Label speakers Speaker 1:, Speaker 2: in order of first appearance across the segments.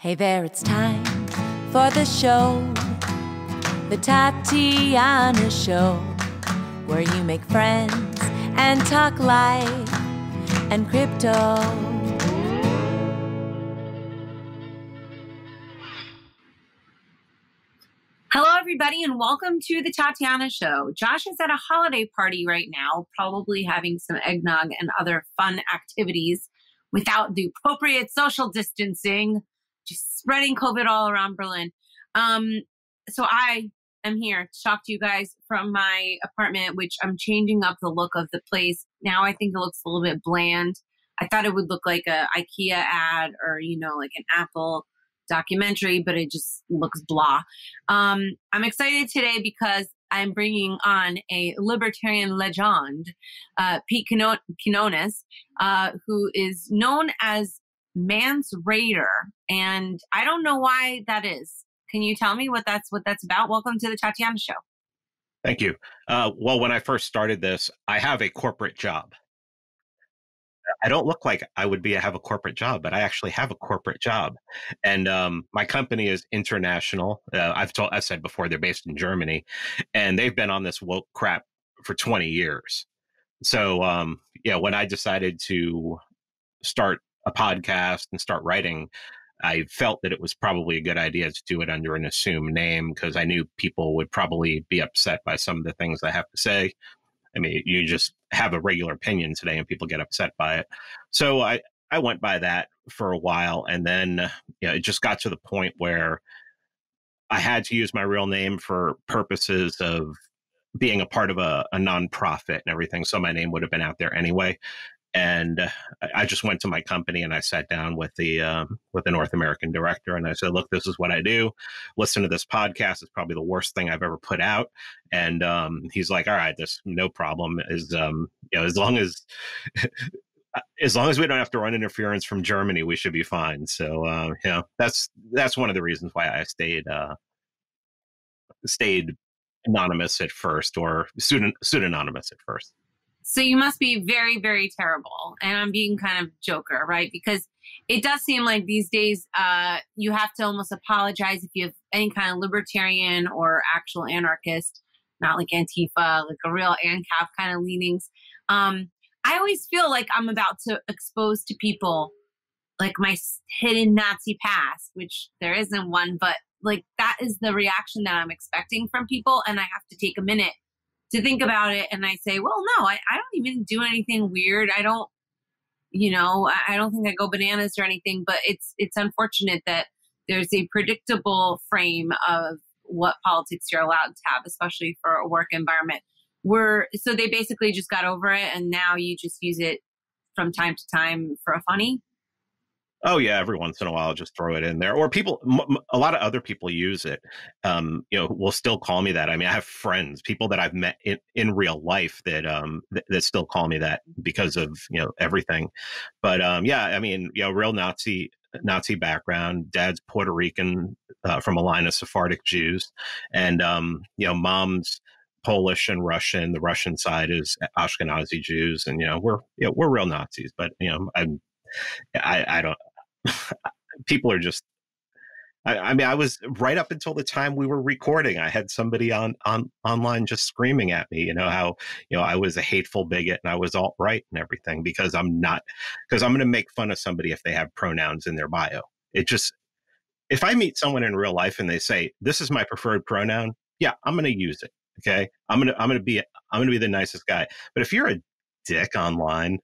Speaker 1: Hey there, it's time for the show, the Tatiana Show, where you make friends and talk life and crypto.
Speaker 2: Hello, everybody, and welcome to the Tatiana Show. Josh is at a holiday party right now, probably having some eggnog and other fun activities without the appropriate social distancing, just spreading COVID all around Berlin. Um, so I am here to talk to you guys from my apartment, which I'm changing up the look of the place. Now I think it looks a little bit bland. I thought it would look like a IKEA ad or, you know, like an Apple documentary, but it just looks blah. Um, I'm excited today because I'm bringing on a libertarian legend, uh, Pete Quinones, uh, who is known as Mance Rayder, and I don't know why that is. Can you tell me what that's what that's about? Welcome to the Tatiana Show.
Speaker 3: Thank you. Uh, well, when I first started this, I have a corporate job. I don't look like I would be I have a corporate job, but I actually have a corporate job, and um, my company is international. Uh, I've told, I've said before, they're based in Germany, and they've been on this woke crap for 20 years. So, um, yeah, when I decided to start a podcast and start writing, I felt that it was probably a good idea to do it under an assumed name because I knew people would probably be upset by some of the things I have to say. I mean, you just have a regular opinion today and people get upset by it. So I, I went by that for a while. And then you know, it just got to the point where I had to use my real name for purposes of being a part of a, a nonprofit and everything. So my name would have been out there anyway and I just went to my company and I sat down with the um, with the North American director and I said, "Look, this is what I do. Listen to this podcast. It's probably the worst thing I've ever put out." And um, he's like, "All right, this no problem. Is um, you know, as long as as long as we don't have to run interference from Germany, we should be fine." So uh, know, that's that's one of the reasons why I stayed uh, stayed anonymous at first or pseudonymous at first.
Speaker 2: So you must be very, very terrible. And I'm being kind of joker, right? Because it does seem like these days uh, you have to almost apologize if you have any kind of libertarian or actual anarchist, not like Antifa, like a real ANCAP kind of leanings. Um, I always feel like I'm about to expose to people like my hidden Nazi past, which there isn't one, but like that is the reaction that I'm expecting from people. And I have to take a minute to think about it and I say, well, no, I, I don't even do anything weird. I don't, you know, I, I don't think I go bananas or anything, but it's, it's unfortunate that there's a predictable frame of what politics you're allowed to have, especially for a work environment. We're, so they basically just got over it and now you just use it from time to time for a funny.
Speaker 3: Oh yeah, every once in a while, I'll just throw it in there. Or people, a lot of other people use it. Um, you know, will still call me that. I mean, I have friends, people that I've met in, in real life that um th- that still call me that because of you know everything. But um, yeah, I mean, you know, real Nazi Nazi background. Dad's Puerto Rican uh, from a line of Sephardic Jews, and um, you know, mom's Polish and Russian. The Russian side is Ashkenazi Jews, and you know, we're you know, we're real Nazis. But you know, I'm I, I don't people are just I, I, mean, I was right up until the time we were recording. I had somebody on on online just screaming at me, you know how you know I was a hateful bigot and I was alt right and everything because I'm not because I'm going to make fun of somebody if they have pronouns in their bio. It just if I meet someone in real life and they say this is my preferred pronoun, yeah, I'm going to use it. Okay, I'm gonna I'm gonna be I'm gonna be the nicest guy. But if you're a dick online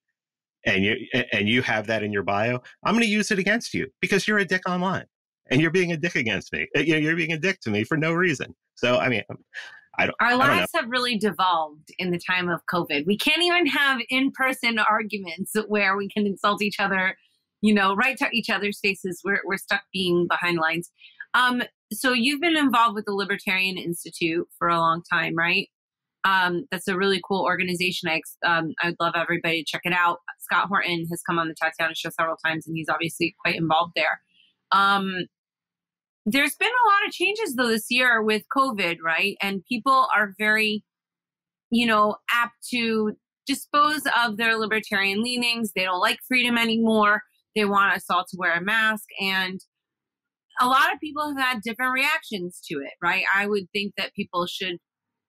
Speaker 3: and you and you have that in your bio, I'm going to use it against you because you're a dick online and you're being a dick against me. Uh, you're being a dick to me for no reason. So I mean, I don't.
Speaker 2: Our lives
Speaker 3: don't
Speaker 2: have really devolved in the time of COVID. We can't even have in-person arguments where we can insult each other, you know, right to each other's faces. We're we're stuck being behind lines. Um, so you've been involved with the Libertarian Institute for a long time, right? Um, that's a really cool organization. I, um, I would love everybody to check it out. Scott Horton has come on the Tatiana show several times, and he's obviously quite involved there. Um, there's been a lot of changes though this year with COVID, right? And people are very, you know, apt to dispose of their libertarian leanings. They don't like freedom anymore. They want us all to wear a mask. And a lot of people have had different reactions to it, right? I would think that people should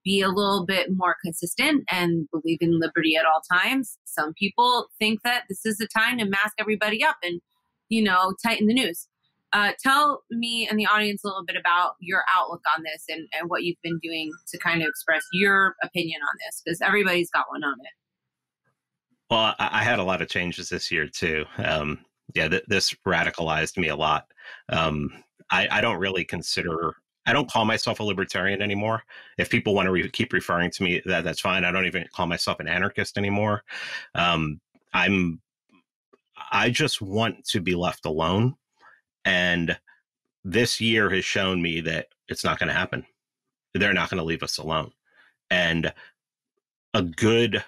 Speaker 2: be a little bit more consistent and believe in liberty at all times. Some people think that this is the time to mask everybody up and, you know, tighten the news. Uh, tell me and the audience a little bit about your outlook on this and, and what you've been doing to kind of express your opinion on this because everybody's got one on it.
Speaker 3: Well, I, I had a lot of changes this year too. Um, yeah, th- this radicalized me a lot. Um, I, I, don't really consider. I don't call myself a libertarian anymore. If people want to re- keep referring to me, that that's fine. I don't even call myself an anarchist anymore. Um, I'm. I just want to be left alone, and this year has shown me that it's not going to happen. They're not going to leave us alone, and a good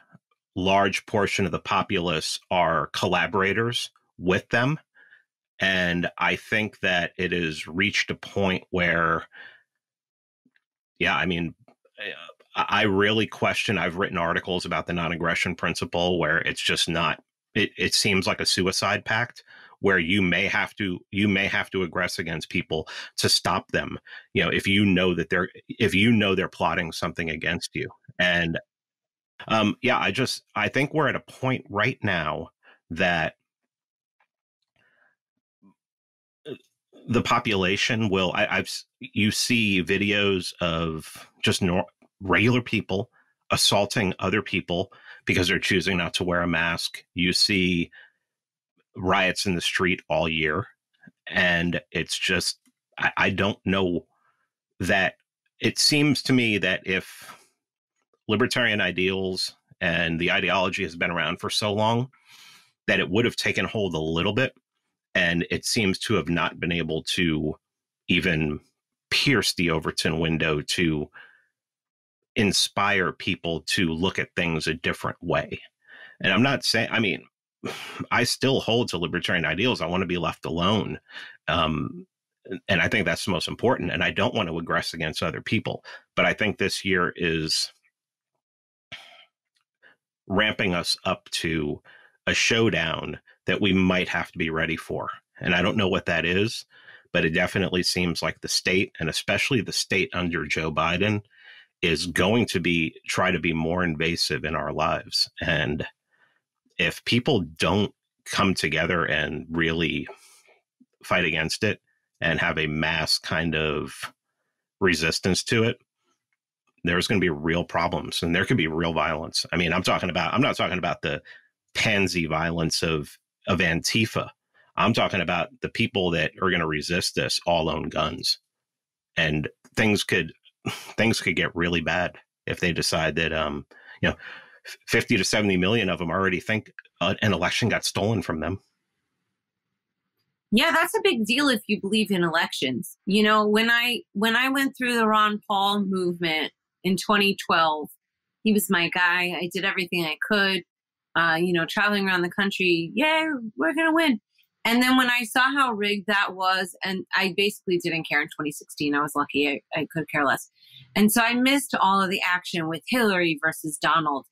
Speaker 3: large portion of the populace are collaborators with them. And I think that it has reached a point where, yeah, I mean, eh, I really question. I've written articles about the non aggression principle where it's just not, it, it seems like a suicide pact where you may have to you may have to aggress against people to stop them you know if you know that they're if you know they're plotting something against you and um, yeah, I just I think we're at a point right now that uh, the population will. I, have you see videos of just nor- regular people assaulting other people because they're choosing not to wear a mask. You see riots in the street all year, and it's just I, I don't know that. It seems to me that if libertarian ideals and the ideology has been around for so long that it would have taken hold a little bit. And it seems to have not been able to even pierce the Overton window to inspire people to look at things a different way. And I'm not saying, I mean, I still hold to libertarian ideals. I want to be left alone. Um, and I think that's the most important. And I don't want to aggress against other people. But I think this year is ramping us up to a showdown that we might have to be ready for. And I don't know what that is, but it definitely seems like the state, and especially the state under Joe Biden, is going to be try to be more invasive in our lives. And if people don't come together and really fight against it and have a mass kind of resistance to it, there's going to be real problems and there could be real violence. I mean, I'm talking about, I'm not talking about the pansy violence of, of Antifa. I'm talking about the people that are going to resist this all own guns. And things could, things could get really bad if they decide that, um, you know, 50 to 70 million of them already think uh, an election got stolen from them.
Speaker 2: Yeah, that's a big deal if you believe in elections. You know, when I when I went through the Ron Paul movement in 2012. He was my guy. I did everything I could, uh, you know, traveling around the country. Yeah, we're going to win. And then when I saw how rigged that was, and I basically didn't care in 2016, I was lucky I, I could care less. And so I missed all of the action with Hillary versus Donald.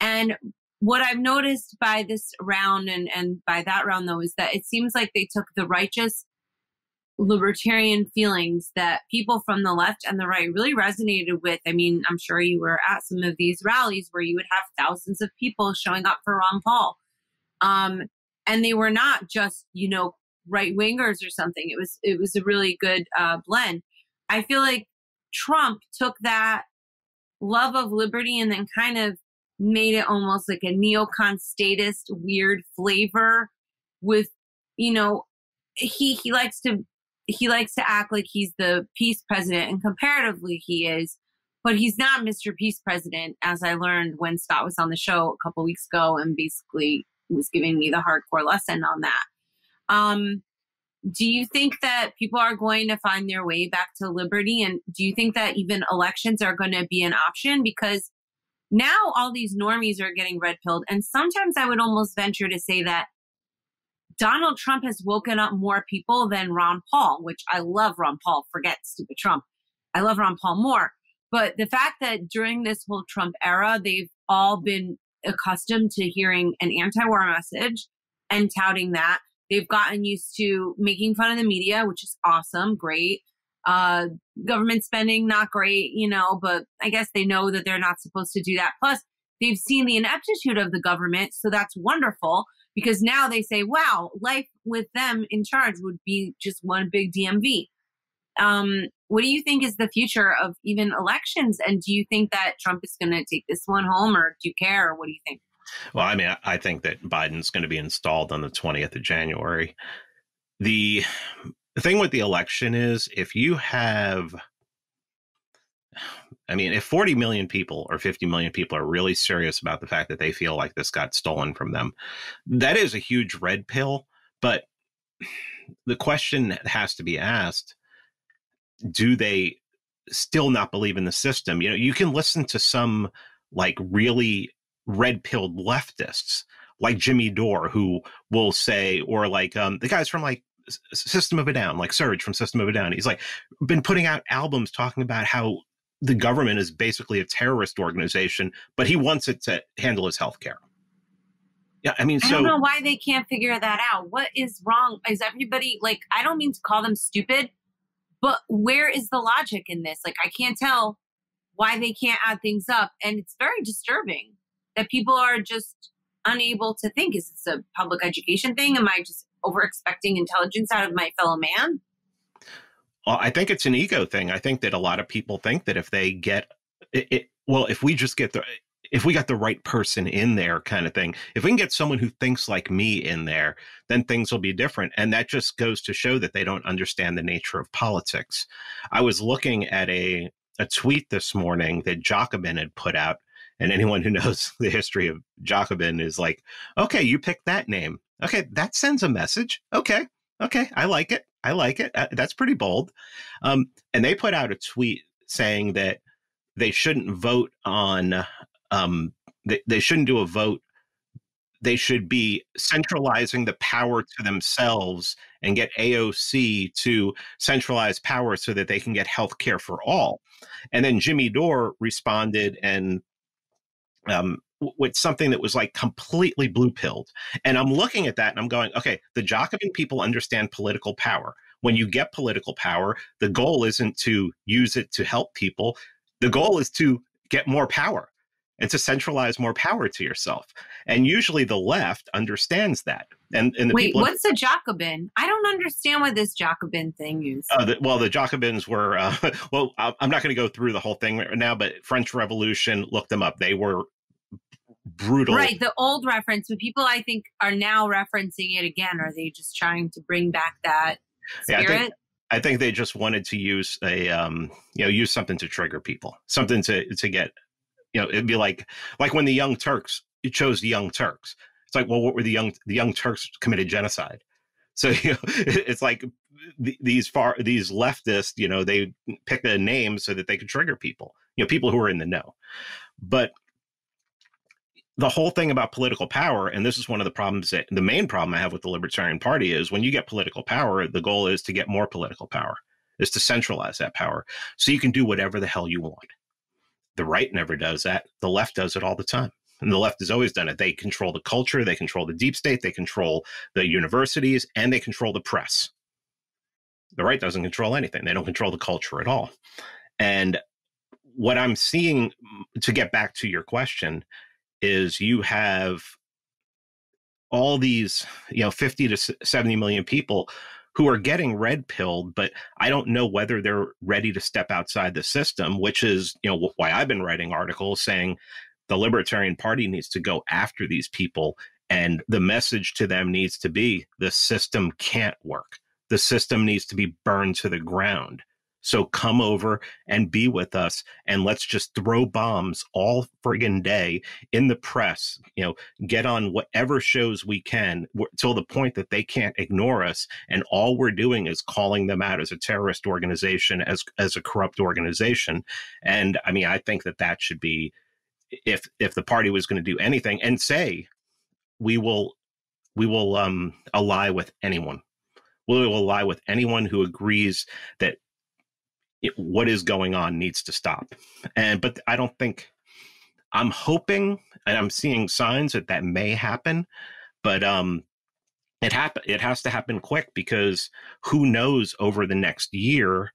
Speaker 2: And what I've noticed by this round and, and by that round, though, is that it seems like they took the righteous libertarian feelings that people from the left and the right really resonated with. I mean, I'm sure you were at some of these rallies where you would have thousands of people showing up for Ron Paul. Um, and they were not just, you know, right wingers or something. It was it was a really good uh, blend. I feel like Trump took that love of liberty and then kind of made it almost like a neocon statist weird flavor with you know he he likes to he likes to act like he's the peace president, and comparatively, he is. But he's not Mr. Peace President, as I learned when Scott was on the show a couple weeks ago and basically was giving me the hardcore lesson on that. Um, do you think that people are going to find their way back to liberty? And do you think that even elections are going to be an option? Because now all these normies are getting red pilled. And sometimes I would almost venture to say that Donald Trump has woken up more people than Ron Paul, which I love Ron Paul. Forget stupid Trump. I love Ron Paul more. But the fact that during this whole Trump era, they've all been accustomed to hearing an anti war message and touting that. They've gotten used to making fun of the media, which is awesome, great. Uh, government spending, not great, you know, but I guess they know that they're not supposed to do that. Plus, they've seen the ineptitude of the government, so that's wonderful because now they say, wow, life with them in charge would be just one big DMV. Um, what do you think is the future of even elections? And do you think that Trump is going to take this one home, or do you care, or what do you think?
Speaker 3: Well, I mean, I think that Biden's going to be installed on the 20th of January. The, the thing with the election is if you have I mean, if 40 million people or 50 million people are really serious about the fact that they feel like this got stolen from them, that is a huge red pill. But the question has to be asked do they still not believe in the system? You know, you can listen to some like really red pilled leftists like Jimmy Dore who will say, or like um, the guys from like System of a Down, like Serj from System of a Down. He's like been putting out albums talking about how the government is basically a terrorist organization, but he wants it to handle his health care. Yeah, I mean,
Speaker 2: I
Speaker 3: so
Speaker 2: don't know why they can't figure that out. What is wrong? Is everybody like? I don't mean to call them stupid, but where is the logic in this? Like, I can't tell why they can't add things up, and it's very disturbing that people are just unable to think. Is this a public education thing? Am I just over expecting intelligence out of my fellow man?
Speaker 3: Well, I think it's an ego thing. I think that a lot of people think that if they get it, it well, if we just get the if we got the right person in there kind of thing if we can get someone who thinks like me in there then things will be different and that just goes to show that they don't understand the nature of politics. I was looking at a a tweet this morning that jacobin had put out and anyone who knows the history of jacobin is like okay you picked that name. Okay that sends a message. Okay okay i like it I like it. Uh, that's pretty bold. Um, and they put out a tweet saying that they shouldn't vote on, um, they, they shouldn't do a vote. They should be centralizing the power to themselves and get AOC to centralize power so that they can get health care for all. And then Jimmy Dore responded and um, with something that was like completely blue pilled. And I'm looking at that and I'm going, okay, the Jacobin people understand political power. When you get political power, the goal isn't to use it to help people. The goal is to get more power and to centralize more power to yourself. And usually the left understands that. And, and the
Speaker 2: wait, what's a Jacobin? I don't understand what this Jacobin thing is.
Speaker 3: Uh, the, well, the Jacobins were, uh, well, I'm not going to go through the whole thing right now, but French Revolution, look them up. They were brutal.
Speaker 2: Right, the old reference, but people I think are now referencing it again. Are they just trying to bring back that spirit?
Speaker 3: Yeah, I think, I think they just wanted to use a um, you know, use something to trigger people, something to to get, you know, it'd be like like when the Young Turks chose the Young Turks. It's like, well, what were the young the Young Turks committed genocide? So you know, it's like these far these leftists, you know, they pick a name so that they could trigger people, you know, people who are in the know. But the whole thing about political power, and this is one of the problems that the main problem I have with the Libertarian Party is when you get political power, the goal is to get more political power, is to centralize that power so you can do whatever the hell you want. The right never does that. The left does it all the time. And the left has always done it. They control the culture, they control the deep state, they control the universities, and they control the press. The right doesn't control anything, they don't control the culture at all. And what I'm seeing, to get back to your question, is you have all these, you know, 50 to 70 million people who are getting red pilled, but I don't know whether they're ready to step outside the system, which is, you know, why I've been writing articles saying the Libertarian Party needs to go after these people. And the message to them needs to be the system can't work. The system needs to be burned to the ground. So come over and be with us and let's just throw bombs all friggin' day in the press, you know, get on whatever shows we can till the point that they can't ignore us. And all we're doing is calling them out as a terrorist organization, as, as a corrupt organization. And I mean, I think that that should be, if, if the party was going to do anything and say, we will, we will, um, ally with anyone. We will ally with anyone who agrees that it, what is going on needs to stop. And but I don't think I'm hoping and I'm seeing signs that that may happen, but um it happen it has to happen quick because who knows over the next year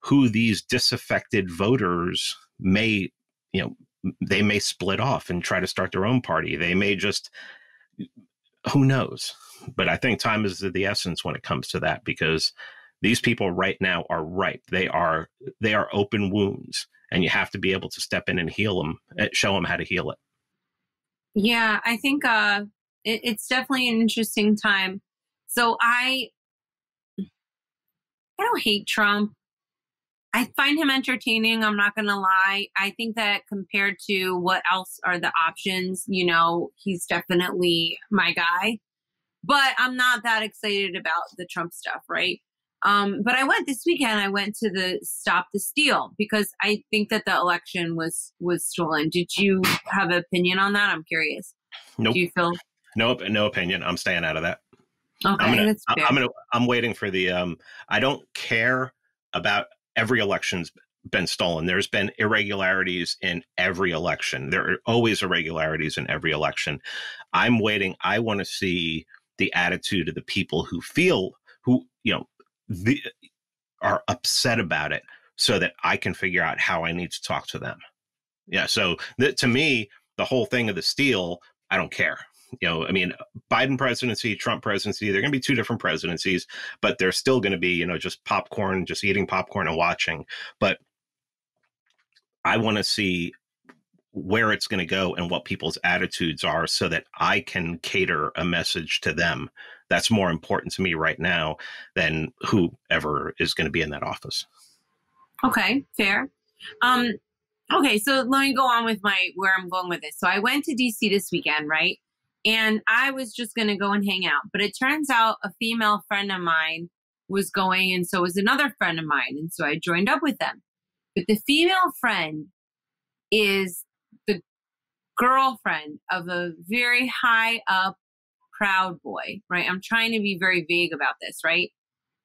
Speaker 3: who these disaffected voters may you know they may split off and try to start their own party they may just who knows but i think time is the essence when it comes to that because these people right now are ripe they are they are open wounds and you have to be able to step in and heal them eh, show them how to heal it
Speaker 2: yeah i think uh it, it's definitely an interesting time. So I, I don't hate Trump. I find him entertaining. I'm not going to lie. I think that compared to what else are the options, you know, he's definitely my guy. But I'm not that excited about the Trump stuff, right? Um, but I went this weekend. I went to the Stop the Steal because I think that the election was was stolen. Did you have an opinion on that? I'm curious.
Speaker 3: Nope.
Speaker 2: Do you feel
Speaker 3: Nope, no opinion. I'm staying out of that.
Speaker 2: Okay,
Speaker 3: I'm gonna. I'm gonna, I'm waiting for the. Um, I don't care about every election's been stolen. There's been irregularities in every election. There are always irregularities in every election. I'm waiting. I want to see the attitude of the people who feel who you know the, are upset about it, so that I can figure out how I need to talk to them. Yeah. So that to me, the whole thing of the steal, I don't care you know, I mean, Biden presidency, Trump presidency, they're going to be two different presidencies, but they're still going to be, you know, just popcorn, just eating popcorn and watching. But I want to see where it's going to go and what people's attitudes are so that I can cater a message to them. That's more important to me right now than whoever is going to be in that office.
Speaker 2: Okay, fair. Um, okay, so let me go on with my where I'm going with this. So I went to DC this weekend, right? And I was just going to go and hang out. But it turns out a female friend of mine was going, and so was another friend of mine. And so I joined up with them. But the female friend is the girlfriend of a very high up proud boy, right? I'm trying to be very vague about this, right?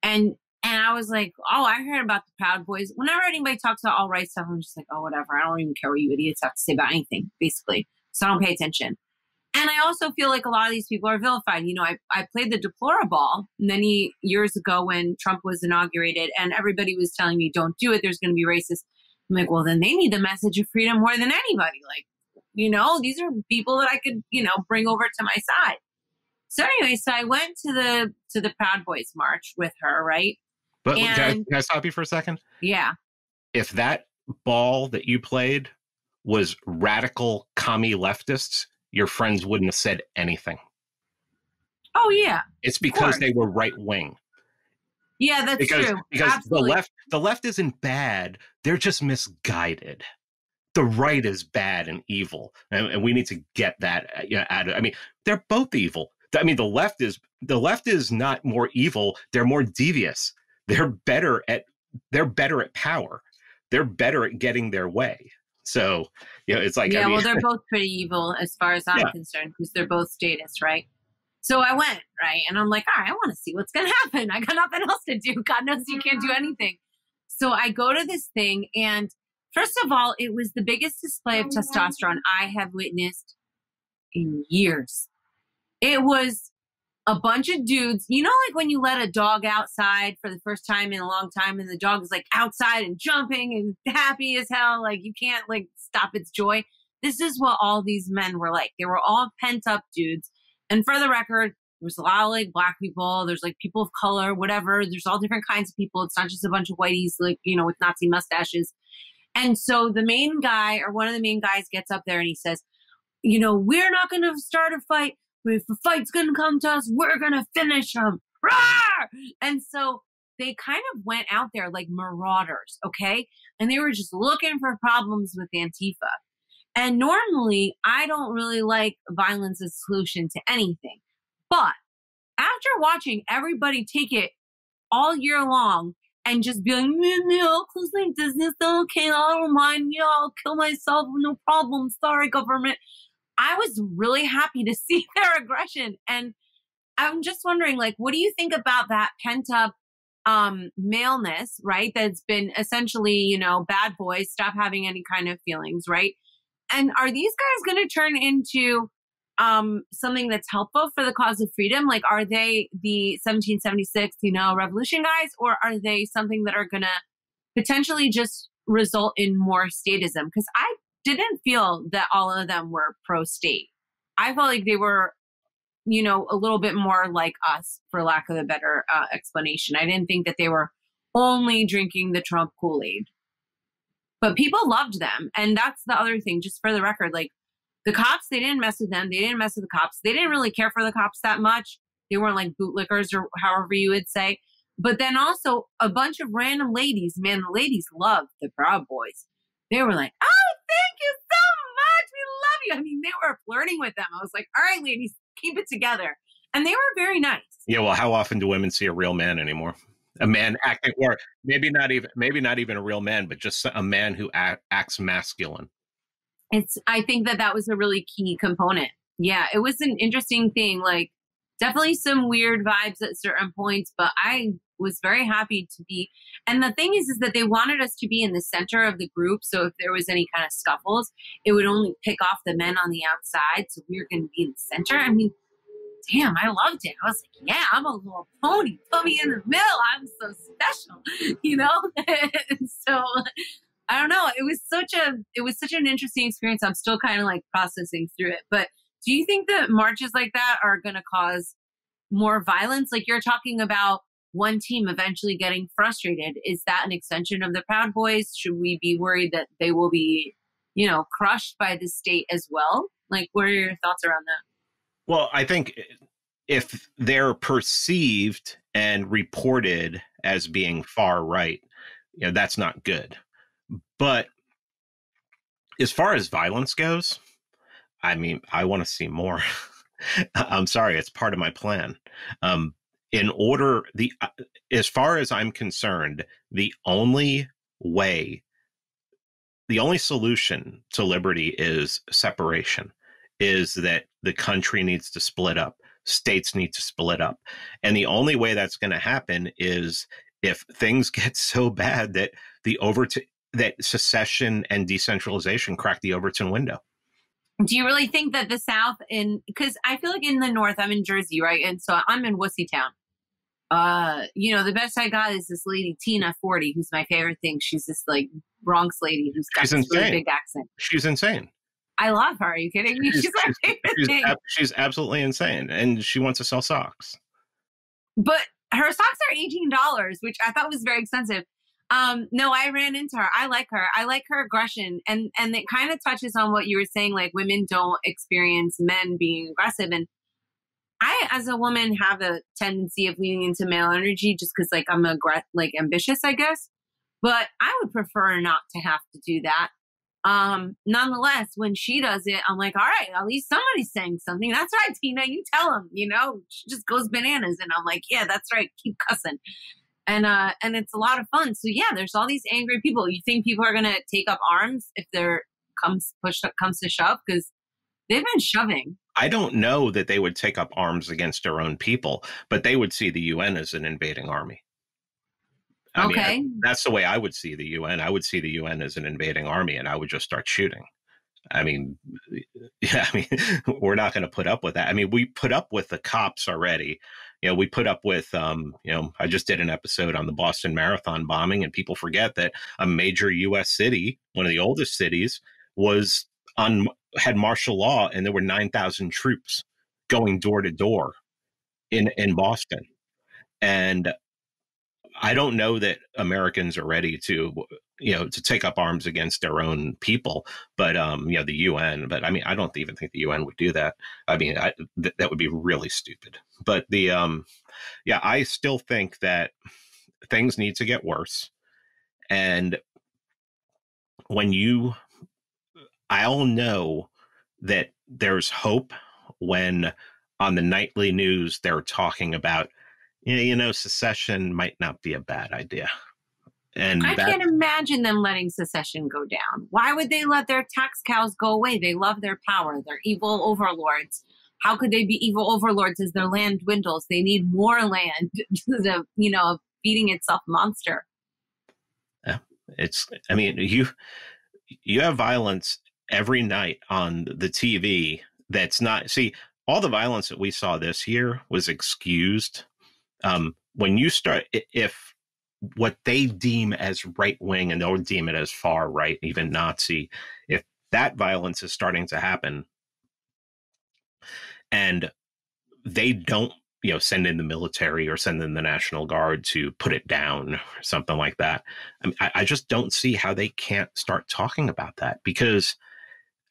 Speaker 2: And and I was like, oh, I heard about the Proud Boys. Whenever anybody talks about all right stuff, I'm just like, oh, whatever. I don't even care what you idiots have to say about anything, basically. So I don't pay attention. And I also feel like a lot of these people are vilified. You know, I, I played the DeploraBall many years ago when Trump was inaugurated, and everybody was telling me, don't do it. There's going to be racist. I'm like, well, then they need the message of freedom more than anybody. Like, you know, these are people that I could, you know, bring over to my side. So anyway, so I went to the to the Proud Boys march with her, right?
Speaker 3: But and, can, I, can I stop you for a second?
Speaker 2: Yeah.
Speaker 3: If that ball that you played was radical commie leftists, your friends wouldn't have said anything.
Speaker 2: Oh yeah.
Speaker 3: It's because they were right wing.
Speaker 2: Yeah, that's
Speaker 3: because,
Speaker 2: true.
Speaker 3: Because
Speaker 2: Absolutely.
Speaker 3: the left the left isn't bad. They're just misguided. The right is bad and evil. And, and we need to get that uh, you know, out of I mean, they're both evil. I mean, the left is the left is not more evil, they're more devious. They're better at they're better at power. They're better at getting their way. So, you know, it's like
Speaker 2: yeah.
Speaker 3: I mean,
Speaker 2: well, they're both pretty evil as far as I'm
Speaker 3: Yeah.
Speaker 2: concerned because they're both statists, right? So I went right, and I'm like, all right, I want to see what's gonna happen. I got nothing else to do. God knows you can't do mm-hmm. anything. So I go to this thing, and first of all, it was the biggest display of oh, testosterone I have witnessed in years. It was a bunch of dudes. You know, like when you let a dog outside for the first time in a long time, and the dog is like outside and jumping and happy as hell. Like you can't like stop its joy. This is what all these men were like. They were all pent up dudes. And for the record, there's a lot of like black people. There's like people of color, whatever. There's all different kinds of people. It's not just a bunch of whiteies, like you know, with Nazi mustaches. And so the main guy or one of the main guys gets up there and he says, you know, we're not going to start a fight. If a fight's to come to us, we're to finish them. And so they kind of went out there like marauders, okay? And they were just looking for problems with Antifa. And normally, I don't really like violence as a solution to anything. But after watching everybody take it all year long and just be like, no, cause like this is okay, I don't mind, yeah, I'll kill myself, no problem, sorry, government. I was really happy to see their aggression. And I'm just wondering, like, what do you think about that pent up um maleness, right? That's been essentially, you know, bad boys, stop having any kind of feelings, right? And are these guys gonna turn into um, something that's helpful for the cause of freedom? Like, are they the 1776, you know, revolution guys, or are they something that are going to potentially just result in more statism? Because I didn't feel that all of them were pro state. I felt like they were, you know, a little bit more like us, for lack of a better uh, explanation. I didn't think that they were only drinking the Trump Kool Aid. But people loved them. And that's the other thing, just for the record. Like the cops, they didn't mess with them. They didn't mess with the cops. They didn't really care for the cops that much. They weren't like bootlickers or however you would say. But then also a bunch of random ladies, man, the ladies loved the Proud Boys. They were like, oh, thank you so much. We love you. I mean, they were flirting with them. I was like, all right, ladies, keep it together. And they were very nice.
Speaker 3: Yeah, well, how often do women see a real man anymore? a man acting or maybe not even maybe not even a real man but just a man who act, acts masculine
Speaker 2: it's i think that that was a really key component yeah it was an interesting thing like definitely some weird vibes at certain points but i was very happy to be and the thing is is that they wanted us to be in the center of the group so if there was any kind of scuffles it would only pick off the men on the outside so we were going to be in the center i mean damn, I loved it. I was like, yeah, I'm a little pony. Put me in the middle. I'm so special, you know? so I don't know. It was such a it was such an interesting experience. I'm still kind of like processing through it. But do you think that marches like that are gonna cause more violence? Like you're talking about one team eventually getting frustrated. Is that an extension of the Proud Boys? Should we be worried that they will be, you know, crushed by the state as well? Like, what are your thoughts around that?
Speaker 3: Well, I think if they're perceived and reported as being far right, you know, that's not good. But as far as violence goes, I mean, I want to see more. I'm sorry, it's part of my plan. Um, in order, the uh, as far as I'm concerned, the only way, the only solution to liberty is separation is that the country needs to split up, states need to split up. And the only way that's going to happen is if things get so bad that the Overton that secession and decentralization crack the Overton window.
Speaker 2: Do you really think that the South in because I feel like in the North, I'm in Jersey, right? And so I'm in Wussy Town. Uh, you know, the best I got is this lady Tina Forte, who's my favorite thing. She's this like Bronx lady who's got
Speaker 3: She's
Speaker 2: this
Speaker 3: insane.
Speaker 2: really big accent.
Speaker 3: She's insane.
Speaker 2: I love her. Are you kidding me? She's, my favorite
Speaker 3: she's,
Speaker 2: thing.
Speaker 3: ab- she's absolutely insane, and she wants to sell socks.
Speaker 2: but her socks are eighteen dollars, which I thought was very expensive. Um, no, I ran into her. I like her. I like her aggression, and and it kind of touches on what you were saying. Like women don't experience men being aggressive, and I, as a woman, have a tendency of leaning into male energy just because, like, I'm aggra- like ambitious, I guess. But I would prefer not to have to do that. Um, nonetheless, when she does it, I'm like, all right, at least somebody's saying something. That's right, Tina. You tell him, you know, she just goes bananas. And I'm like, yeah, that's right. Keep cussing. And, uh, and it's a lot of fun. So yeah, there's all these angry people. You think people are going to take up arms if there comes push comes to shove? Cause they've been shoving.
Speaker 3: I don't know that they would take up arms against their own people, but they would see the UN as an invading army. I mean,
Speaker 2: Okay.
Speaker 3: that's the way I would see the UN. I would see the UN as an invading army, and I would just start shooting. I mean, yeah, I mean, we're not going to put up with that. I mean, we put up with the cops already. You know, we put up with, um, you know, I just did an episode on the Boston Marathon bombing, and people forget that a major U.S. city, one of the oldest cities, was on had martial law, and there were nine thousand troops going door to door in in Boston, and I don't know that Americans are ready to, you know, to take up arms against their own people, but um, you know, the UN. But I mean, I don't even think the UN would do that. I mean, I, th- that would be really stupid. But the, um, yeah, I still think that things need to get worse, and when you, I'll know that there's hope when on the nightly news they're talking about you know, secession might not be a bad idea. And
Speaker 2: I
Speaker 3: that,
Speaker 2: can't imagine them letting secession go down. Why would they let their tax cows go away? They love their power. They're evil overlords. How could they be evil overlords as their land dwindles? They need more land to, you know, feeding itself monster. Yeah.
Speaker 3: It's, I mean, you, you have violence every night on the TV that's not see all the violence that we saw this year was excused um, when you start if what they deem as right wing and they'll deem it as far right even nazi if that violence is starting to happen and they don't you know send in the military or send in the national guard to put it down or something like that I, mean, I, I just don't see how they can't start talking about that because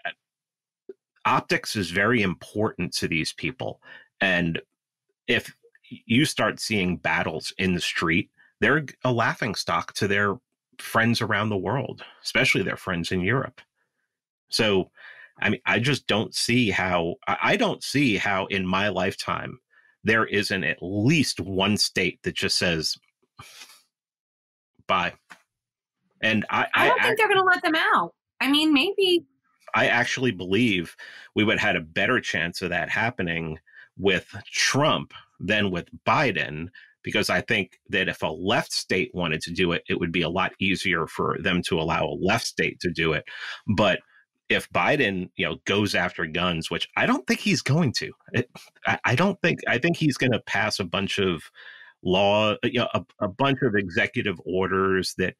Speaker 3: uh, optics is very important to these people. And if you start seeing battles in the street they're a laughing stock to their friends around the world especially their friends in europe so I mean, I just don't see how, I don't see how in my lifetime there isn't at least one state that just says, bye. And I,
Speaker 2: I don't I, think they're going to let them out. I mean, maybe.
Speaker 3: I actually believe we would have had a better chance of that happening with Trump than with Biden because I think that if a left state wanted to do it, it would be a lot easier for them to allow a left state to do it. But if Biden, you know, goes after guns, which I don't think he's going to. It, I, I, don't think. I think he's going to pass a bunch of law, you know, a, a bunch of executive orders that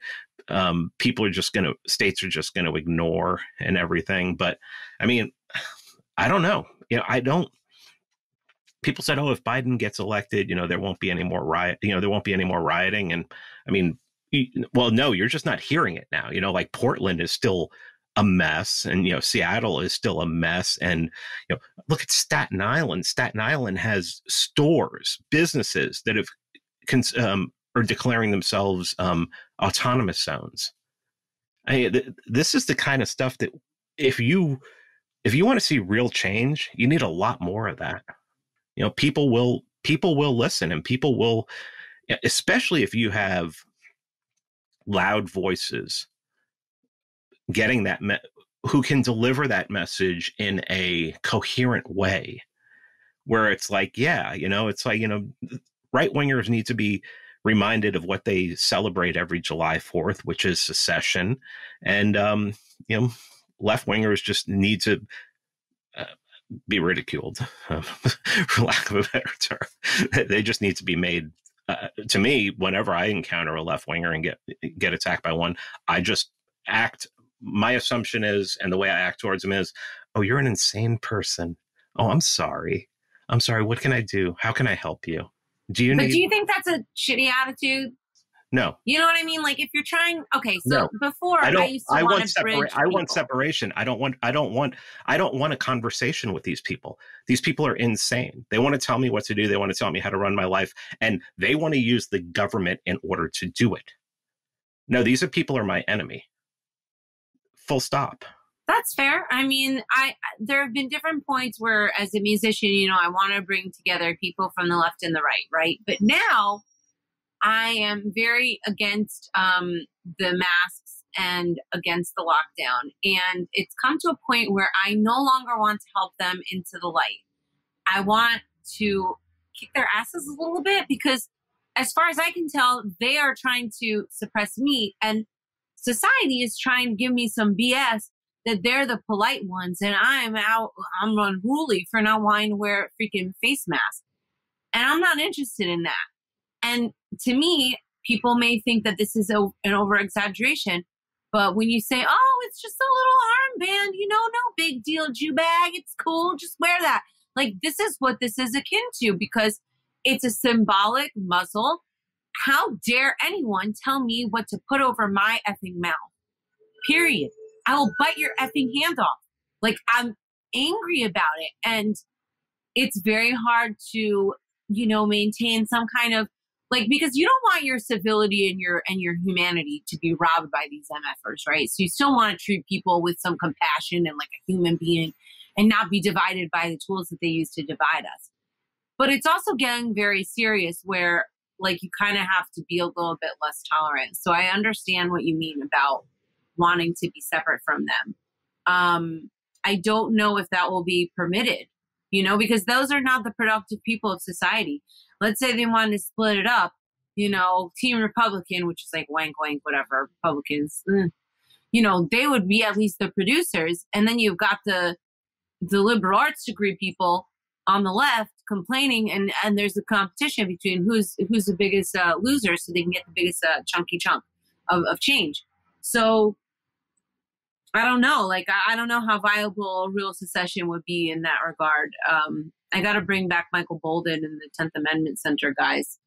Speaker 3: um, people are just going to, states are just going to ignore and everything. But I mean, I don't know. You know, I don't. People said, "Oh, if Biden gets elected, you know, there won't be any more riot. You know, there won't be any more rioting." And I mean, well, no, you're just not hearing it now. You know, like Portland is still a mess and you know Seattle is still a mess and you know look at Staten Island Staten Island has stores businesses that have um, are declaring themselves um, autonomous zones I mean, th- this is the kind of stuff that if you if you want to see real change you need a lot more of that you know people will people will listen and people will especially if you have loud voices getting that me- who can deliver that message in a coherent way where it's like yeah you know it's like you know right wingers need to be reminded of what they celebrate every july 4th which is secession. And um you know left wingers just need to uh, be ridiculed for lack of a better term they just need to be made uh, to me whenever i encounter a left winger and get get attacked by one i just act my assumption is, and the way I act towards him is, oh, you're an insane person. Oh, I'm sorry. I'm sorry. What can I do? How can I help you?
Speaker 2: Do you? But need- do you think that's a shitty attitude?
Speaker 3: No.
Speaker 2: You know what I mean? Like if you're trying okay, so no. before I, don't, I used to I want, want separa-
Speaker 3: I want separation. I don't want I don't want I don't want a conversation with these people. These people are insane. They want to tell me what to do. They want to tell me how to run my life and they want to use the government in order to do it. No, these are people are my enemy full stop
Speaker 2: that's fair i mean i there have been different points where as a musician you know i want to bring together people from the left and the right right but now i am very against um, the masks and against the lockdown and it's come to a point where i no longer want to help them into the light i want to kick their asses a little bit because as far as i can tell they are trying to suppress me and society is trying to give me some BS that they're the polite ones and I'm out, I'm unruly for not wanting to wear a freaking face mask. And I'm not interested in that. And to me, people may think that this is a, an over exaggeration. But when you say, oh, it's just a little armband, you know, no big deal, Jew bag, it's cool, just wear that. Like, this is what this is akin to because it's a symbolic muzzle how dare anyone tell me what to put over my effing mouth? Period. I will bite your effing hand off. Like I'm angry about it. And it's very hard to, you know, maintain some kind of like because you don't want your civility and your and your humanity to be robbed by these MFers, right? So you still want to treat people with some compassion and like a human being and not be divided by the tools that they use to divide us. But it's also getting very serious where like you kind of have to be a little bit less tolerant. So I understand what you mean about wanting to be separate from them. Um, I don't know if that will be permitted, you know, because those are not the productive people of society. Let's say they wanted to split it up, you know, Team Republican, which is like wank wank, whatever, Republicans, mm, you know, they would be at least the producers. And then you've got the the liberal arts degree people on the left complaining and and there's a competition between who's who's the biggest uh, loser so they can get the biggest uh, chunky chunk of, of change so i don't know like I, I, don't know how viable real secession would be in that regard um, i got to bring back michael Boldin and the 10th amendment center guys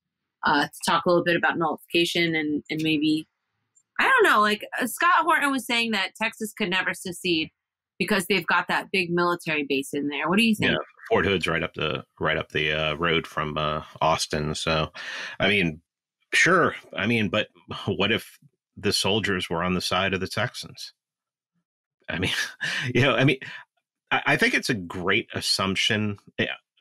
Speaker 2: uh, to talk a little bit about nullification and and maybe i don't know like uh, scott horton was saying that texas could never secede because they've got that big military base in there. What do you think? Yeah,
Speaker 3: Fort Hood's right up the right up the uh, road from uh, Austin. So, I mean, sure. I mean, but what if the soldiers were on the side of the Texans? I mean, you know, I mean, I, think it's a great assumption.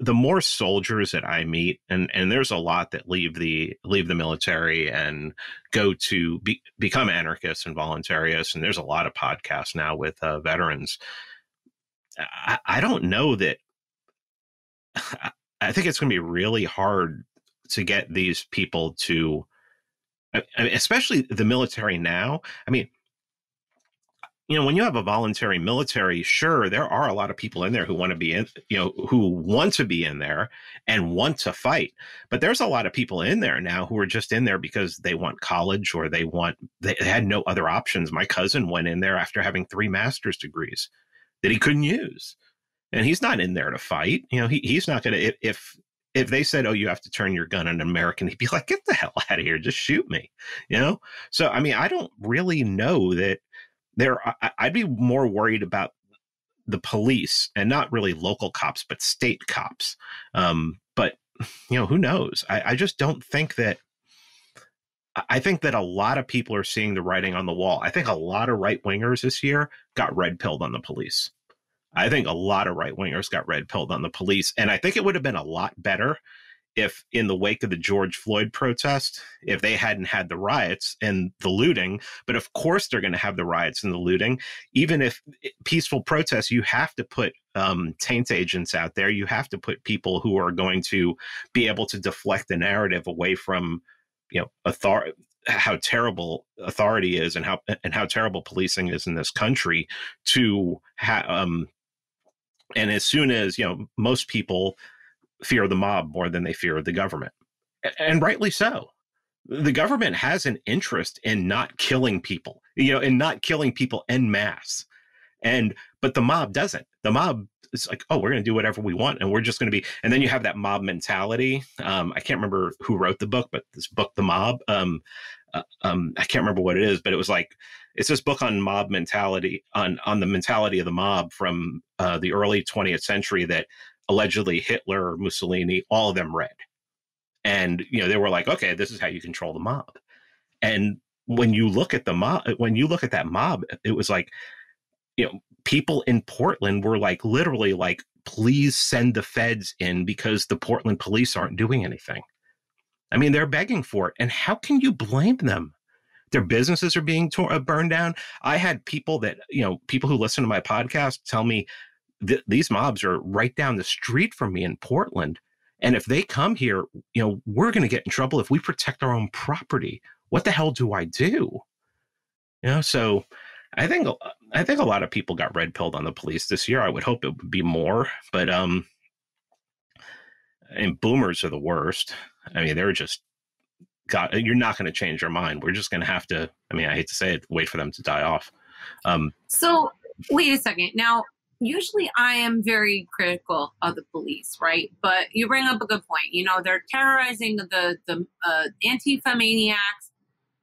Speaker 3: The more soldiers that I meet, and and there's a lot that leave the leave the military and go to be, become anarchists and voluntarists, and there's a lot of podcasts now with uh, veterans. I, I don't know that I think it's going to be really hard to get these people to, especially the military now. I mean, you know, when you have a voluntary military, sure, there are a lot of people in there who want to be in, you know, who want to be in there and want to fight. But there's a lot of people in there now who are just in there because they want college or they want, they had no other options. My cousin went in there after having three master's degrees that he couldn't use and he's not in there to fight. You know, he, he's not going to, if, if they said, "Oh, you have to turn your gun on an American," he'd be like, "Get the hell out of here! Just shoot me!" You know. So, I mean, I don't really know that there. I'd be more worried about the police and not really local cops, but state cops. Um, but you know, who knows? I, I just don't think that. I think that a lot of people are seeing the writing on the wall. I think a lot of right wingers this year got red pilled on the police. I think a lot of right wingers got red pilled on the police. And I think it would have been a lot better if, in the wake of the George Floyd protest, if they hadn't had the riots and the looting. But of course, they're going to have the riots and the looting. Even if eh, peaceful protests, you have to put um, taint agents out there. You have to put people who are going to be able to deflect the narrative away from, you know, authority how terrible authority is and how and how terrible policing is in this country to ha- um, and as soon as, you know, most people fear the mob more than they fear the government, and rightly so. The government has an interest in not killing people, you know, in not killing people en masse. And, but the mob doesn't. The mob is like, oh, we're going to do whatever we want. And we're just going to be, and then you have that mob mentality. Um, I can't remember who wrote the book, but this book, The Mob, um, uh, um, I can't remember what it is, but it was like, it's this book on mob mentality on on the mentality of the mob from uh, the early 20th century that allegedly Hitler, or Mussolini, all of them read, and you know they were like, okay, this is how you control the mob. And when you look at the mob, when you look at that mob, it was like, you know, people in Portland were like literally like, please send the feds in because the Portland police aren't doing anything. I mean, they're begging for it, and how can you blame them? their businesses are being uh, burned down. I had people that, you know, people who listen to my podcast tell me that these mobs are right down the street from me in Portland. And if they come here, you know, we're going to get in trouble if we protect our own property. What the hell do I do? You know, so I think I think a lot of people got red pilled on the police this year. I would hope it would be more, but um, and boomers are the worst. I mean, they're just got you're not going to change your mind. We're just going to have to. I mean, I hate to say it, wait for them to die off.
Speaker 2: Um, so wait a second. Now, usually I am very critical of the police, right? But you bring up a good point. You know, they're terrorizing the the uh, Antifa maniacs.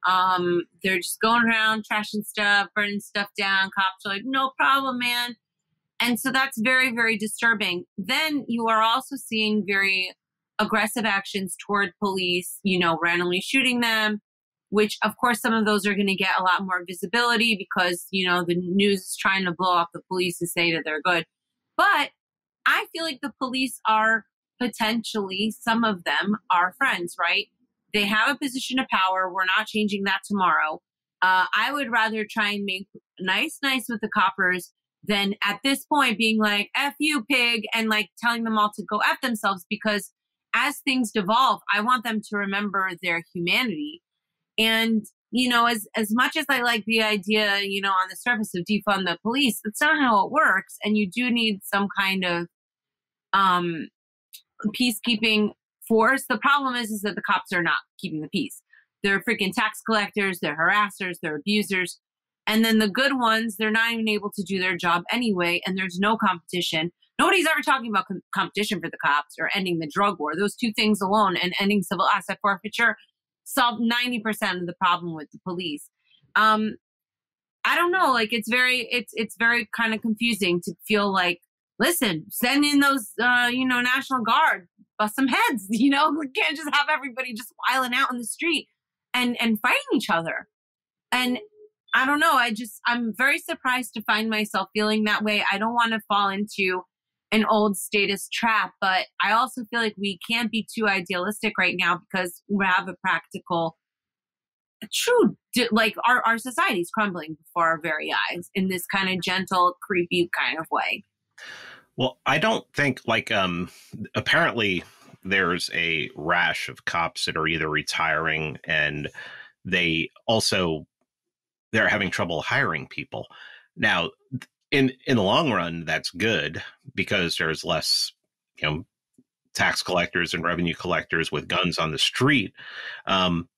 Speaker 2: Um, they're just going around trashing stuff, burning stuff down. Cops are like, no problem, man. And so that's very, very disturbing. Then you are also seeing very aggressive actions toward police, you know, randomly shooting them, which of course some of those are going to get a lot more visibility because, you know, the news is trying to blow up the police and say that they're good. But I feel like the police are potentially, some of them are friends, right? They have a position of power. We're not changing that tomorrow. Uh, I would rather try and make nice, nice with the coppers than at this point being like, F you, pig, and like telling them all to go F themselves because as things devolve, I want them to remember their humanity. And you know, as as much as I like the idea, you know, on the surface of defund the police, that's not how it works. And you do need some kind of um peacekeeping force. The problem is is that the cops are not keeping the peace. They're freaking tax collectors, they're harassers, they're abusers. And then the good ones, they're not even able to do their job anyway, and there's no competition. Nobody's ever talking about com- competition for the cops or ending the drug war. Those two things alone and ending civil asset forfeiture solve 90% of the problem with the police. Um, I don't know, like it's very, it's, it's very kind of confusing to feel like, listen, send in those, uh, you know, National Guard, bust some heads, you know, we can't just have everybody just whiling out in the street and, and fighting each other. And I don't know. I just, I'm very surprised to find myself feeling that way. I don't want to fall into an old status trap, but I also feel like we can't be too idealistic right now because we have a practical, true, like our, our society is crumbling before our very eyes in this kind of gentle, creepy kind of way.
Speaker 3: Well, I don't think like, um, apparently there's a rash of cops that are either retiring and they also they're having trouble hiring people. Now, in in the long run, that's good because there's less, you know, tax collectors and revenue collectors with guns on the street. Um,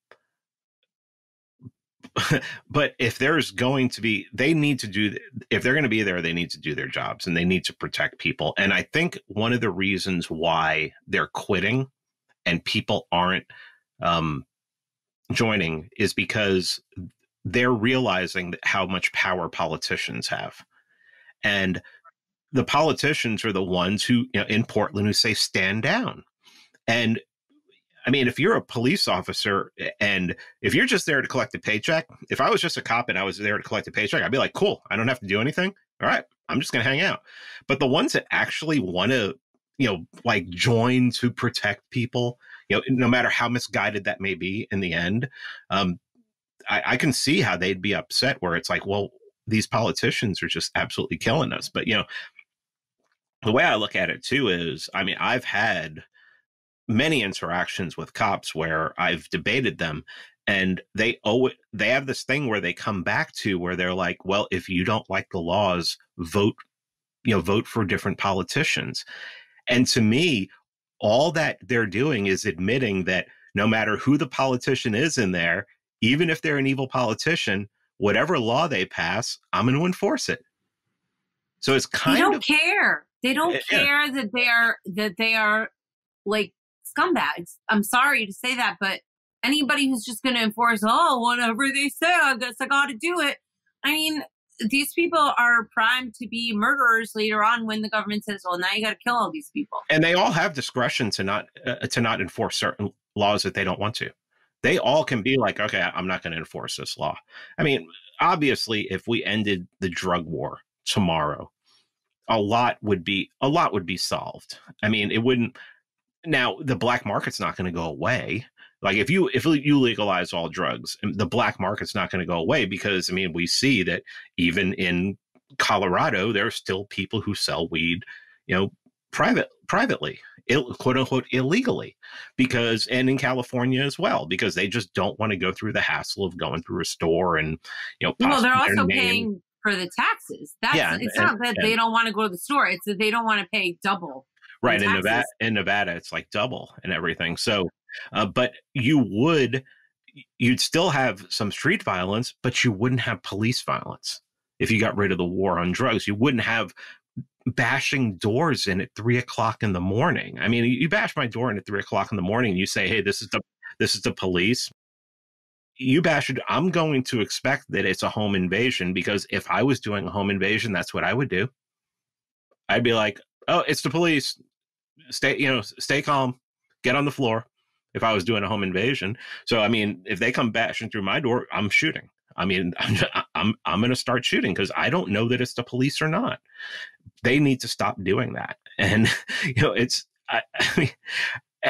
Speaker 3: but if there's going to be, they need to do, if they're going to be there, they need to do their jobs and they need to protect people. And I think one of the reasons why they're quitting and people aren't um, joining is because they're realizing how much power politicians have. And the politicians are the ones who, you know, in Portland who say, stand down. And I mean, if you're a police officer and if you're just there to collect a paycheck, if I was just a cop and I was there to collect a paycheck, I'd be like, cool, I don't have to do anything. All right, I'm just going to hang out. But the ones that actually want to, you know, like join to protect people, you know, no matter how misguided that may be in the end, um, I, I can see how they'd be upset where it's like, well, these politicians are just absolutely killing us. But you know, the way I look at it too is, I mean, I've had many interactions with cops where I've debated them and they always they have this thing where they come back to where they're like well if you don't like the laws vote you know vote for different politicians and to me all that they're doing is admitting that no matter who the politician is in there even if they're an evil politician whatever law they pass, I'm going to enforce it. So it's kind of.
Speaker 2: they don't
Speaker 3: of
Speaker 2: care. They don't yeah. care that they are that they are like scumbags. I'm sorry to say that, but anybody who's just going to enforce, oh, whatever they say, I guess I got to do it. I mean, these people are primed to be murderers later on when the government says, "Well, now you got to kill all these people."
Speaker 3: And they all have discretion to not uh, to not enforce certain laws that they don't want to they all can be like, okay, I'm not going to enforce this law. I mean, obviously, if we ended the drug war tomorrow, a lot would be a lot would be solved. I mean, it wouldn't. Now, the black market's not going to go away. Like if you if you legalize all drugs, um, the black market's not going to go away because I mean, we see that even in Colorado, there are still people who sell weed, you know, private privately Ill, quote unquote illegally because and in california as well because they just don't want to go through the hassle of going through a store and you know
Speaker 2: well they're also paying for the taxes. That's yeah, it's and, not that and, they don't want to go to the store it's that they don't want to pay double
Speaker 3: right in nevada in nevada it's like double and everything so uh, but you would you'd still have some street violence but you wouldn't have police violence. If you got rid of the war on drugs you wouldn't have bashing doors in at three o'clock in the morning. I mean, you bash my door in at three o'clock in the morning. You say, "Hey, this is the this is the police." You bash it. I'm going to expect that it's a home invasion because if I was doing a home invasion, that's what I would do. I'd be like, "Oh, it's the police. Stay, you know, stay calm. Get on the floor." If I was doing a home invasion, so I mean, if they come bashing through my door, I'm shooting. I mean, I'm I'm I'm going to start shooting because I don't know that it's the police or not. They need to stop doing that. And you know, it's I, I mean,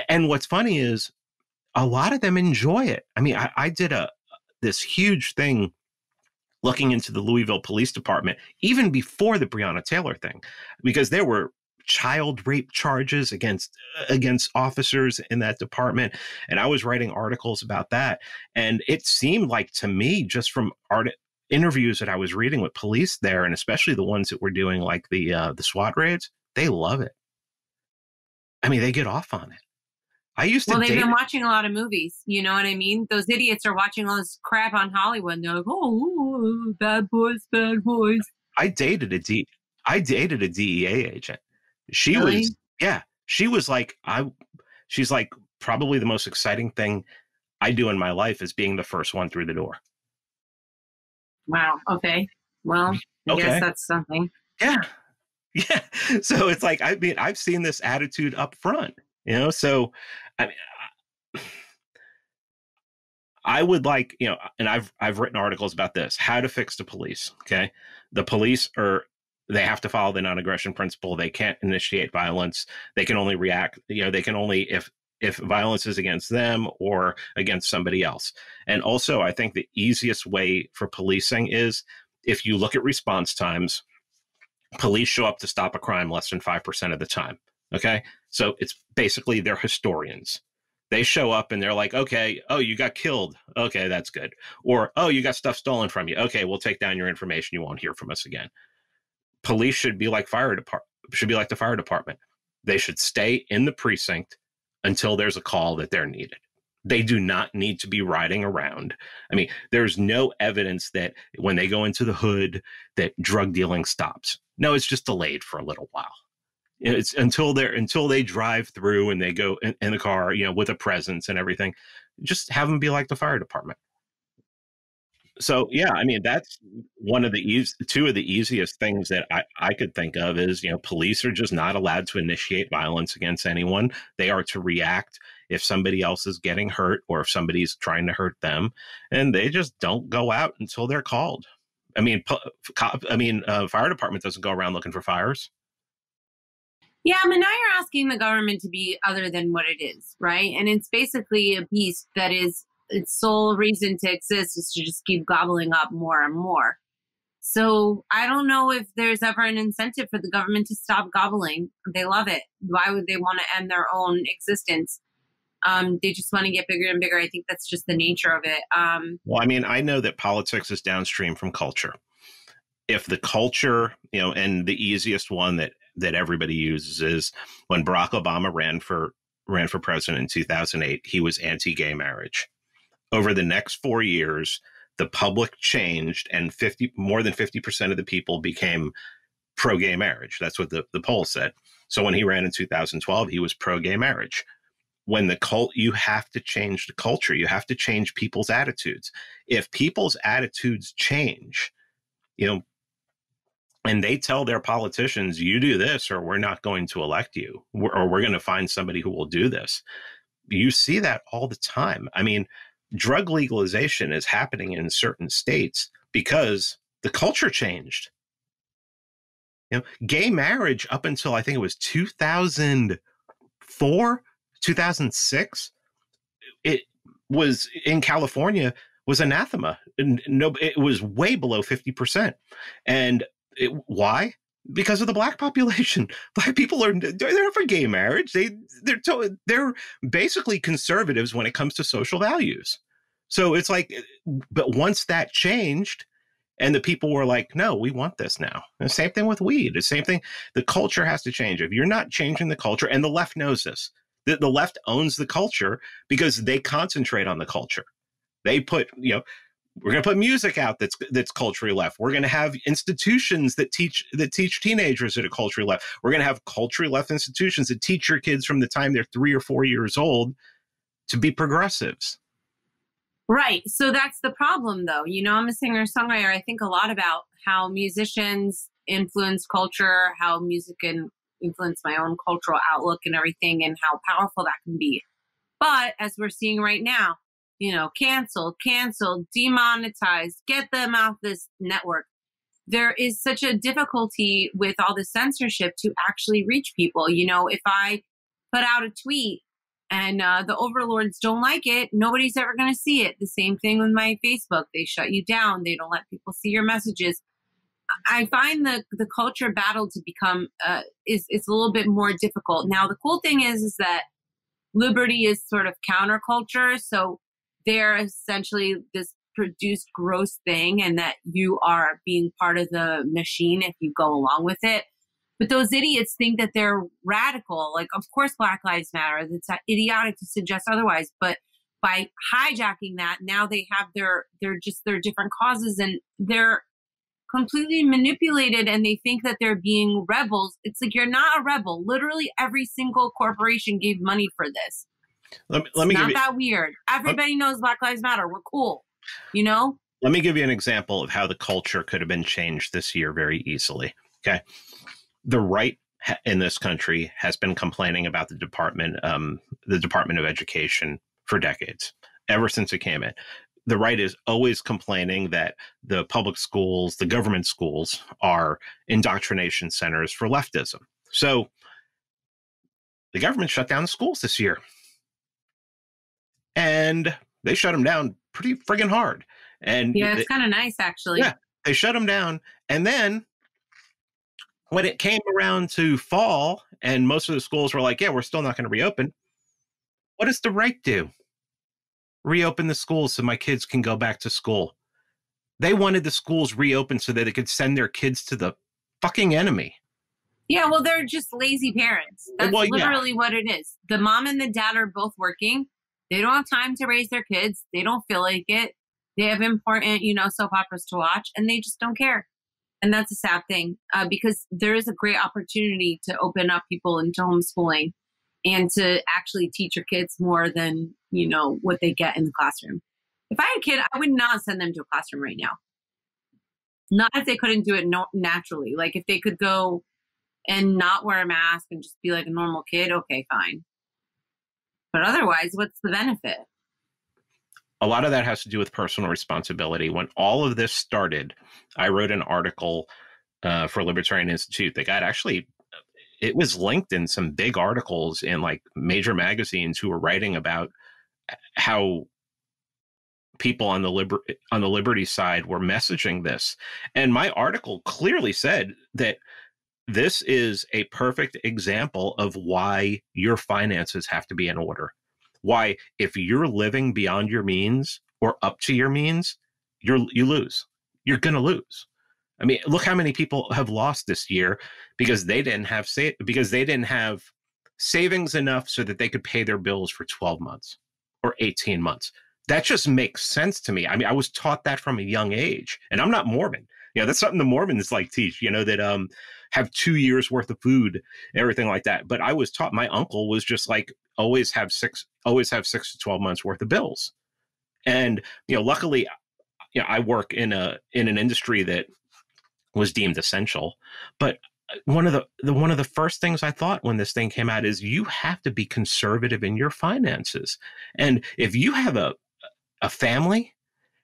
Speaker 3: and what's funny is a lot of them enjoy it. I mean, I, I did a this huge thing looking into the Louisville Police Department even before the Breonna Taylor thing, because there were child rape charges against against officers in that department and i was writing articles about that and it seemed like to me just from art interviews that i was reading with police there and especially the ones that were doing like the uh, the swat raids they love it i mean they get off on it I used to.
Speaker 2: Well, they've
Speaker 3: date-
Speaker 2: been watching a lot of movies. You know what I mean? Those idiots are watching all this crap on Hollywood. And they're like, "Oh, bad boys, bad boys."
Speaker 3: I dated a D. I dated a DEA agent. She
Speaker 2: Really?
Speaker 3: was yeah. She was like I. She's like probably the most exciting thing I do in my life is being the first one through the door.
Speaker 2: Wow. Okay. Well, I
Speaker 3: Okay.
Speaker 2: guess that's something.
Speaker 3: Yeah. Yeah. So it's like I mean I've seen this attitude up front, you know. So I mean I- I would like, you know, and I've I've written articles about this, how to fix the police, okay? The police are they have to follow the non-aggression principle. They can't initiate violence. They can only react, you know, they can only if if violence is against them or against somebody else. And also, I think the easiest way for policing is if you look at response times, police show up to stop a crime less than 5% of the time. Okay. So it's basically they're historians. They show up and they're like, okay, oh, you got killed. Okay, that's good. Or, oh, you got stuff stolen from you. Okay, we'll take down your information. You won't hear from us again. Police should be like fire department, should be like the fire department. They should stay in the precinct until there's a call that they're needed. They do not need to be riding around. I mean, there's no evidence that when they go into the hood that drug dealing stops. No, it's just delayed for a little while. It's until they're until they drive through and they go in, in the car, you know, with a presence and everything. Just have them be like the fire department. So yeah, I mean that's one of the eas- two of the easiest things that I, I could think of is you know police are just not allowed to initiate violence against anyone. They are to react if somebody else is getting hurt or if somebody's trying to hurt them, and they just don't go out until they're called. I mean, cop, I mean, uh, fire department doesn't go around looking for fires.
Speaker 2: Yeah, I mean, now you're asking the government to be other than what it is, right? And it's basically a beast that is its sole reason to exist is to just keep gobbling up more and more. So I don't know if there's ever an incentive for the government to stop gobbling. They love it. Why would they want to end their own existence? Um, they just want to get bigger and bigger. I think that's just the nature of it. Um,
Speaker 3: Well, I mean, I know that politics is downstream from culture. If the culture, you know, and the easiest one that that everybody uses is when Barack Obama ran for ran for president in 2008, he was anti-gay marriage. Over the next 4 years, the public changed and 50 more than 50% of the people became pro-gay marriage. That's what the the poll said. So when he ran in 2012, he was pro-gay marriage when the cult you have to change the culture you have to change people's attitudes if people's attitudes change you know and they tell their politicians you do this or we're not going to elect you or we're going to find somebody who will do this you see that all the time i mean drug legalization is happening in certain states because the culture changed. You know gay marriage up until i think it was 2004 2006 it was in california was anathema. And no it was way below 50% and it, why because of the black population. Black people are they're for gay marriage. They they're to, they're basically conservatives when it comes to social values. So it's like eh, but once that changed and the people were like no we want this now. And the same thing with weed. The same thing the culture has to change. If you're not changing the culture and the left knows this the, the left owns the culture because they concentrate on the culture. They put you know we're going to put music out that's that's culturally left we're going to have institutions that teach that teach teenagers that are culturally left we're going to have culturally left institutions that teach your kids from the time they're three or four years old to be progressives
Speaker 2: Right. So that's the problem, though. You know, I'm a singer songwriter. I think a lot about how musicians influence culture, how music can influence my own cultural outlook and everything, and how powerful that can be. But as we're seeing right now, you know, cancel, cancel, demonetize, get them off this network. There is such a difficulty with all the censorship to actually reach people. You know, if I put out a tweet and uh, the overlords don't like it, nobody's ever going to see it. The same thing with my Facebook. They shut you down. They don't let people see your messages. I find the the culture battle to become uh, is is a little bit more difficult. Now, the cool thing is is that liberty is sort of counterculture, so they're essentially this produced gross thing, and that you are being part of the machine if you go along with it. But those idiots think that they're radical. Like, of course, Black Lives Matter. It's idiotic to suggest otherwise. But by hijacking that, now they have their they're just their different causes, and they're completely manipulated and they think that they're being rebels. It's like you're not a rebel. Literally every single corporation gave money for this.
Speaker 3: Let me, let me
Speaker 2: not
Speaker 3: you,
Speaker 2: that weird. Everybody knows Black Lives Matter. We're cool. You know?
Speaker 3: Let me give you an example of how the culture could have been changed this year very easily. Okay. The right in this country has been complaining about the department, um, the Department of Education for decades, ever since it came in the right is always complaining that the public schools, the government schools, are indoctrination centers for leftism. So the government shut down the schools this year. And they shut them down pretty friggin' hard. And
Speaker 2: yeah, it's kind of nice actually.
Speaker 3: Yeah, they shut them down. And then when it came around to fall and most of the schools were like, yeah, we're still not going to reopen, what does the right do? reopen the schools so my kids can go back to school. They wanted the schools reopened so that they could send their kids to the fucking enemy.
Speaker 2: Yeah, well, they're just lazy parents. That's well, literally yeah. what it is. The mom and the dad are both working. They don't have time to raise their kids. They don't feel like it. They have important, you know, soap operas to watch, and they just don't care. And that's a sad thing uh, because there is a great opportunity to open up people into homeschooling and to actually teach your kids more than you know what they get in the classroom if i had a kid i would not send them to a classroom right now not if they couldn't do it no- naturally like if they could go and not wear a mask and just be like a normal kid okay fine but otherwise what's the benefit?
Speaker 3: A lot of that has to do with personal responsibility. When all of this started i wrote an article uh, for libertarian institute that got actually it was linked in some big articles in like major magazines who were writing about how people on the liber- on the liberty side were messaging this. And my article clearly said that this is a perfect example of why your finances have to be in order why if you're living beyond your means or up to your means you're you lose you're going to lose I mean, look how many people have lost this year because they didn't have sa- because they didn't have savings enough so that they could pay their bills for 12 months or 18 months. That just makes sense to me. I mean, I was taught that from a young age, and I'm not Mormon. Know, that's something the Mormons like teach. You know that um have two years worth of food, everything like that. But I was taught. My uncle was just like always have six, always have six to 12 months worth of bills, and you know, luckily, you know, I work in a in an industry that was deemed essential. But uh, one of the, the one of the first things I thought when this thing came out is you have to be conservative in your finances. And if you have a a family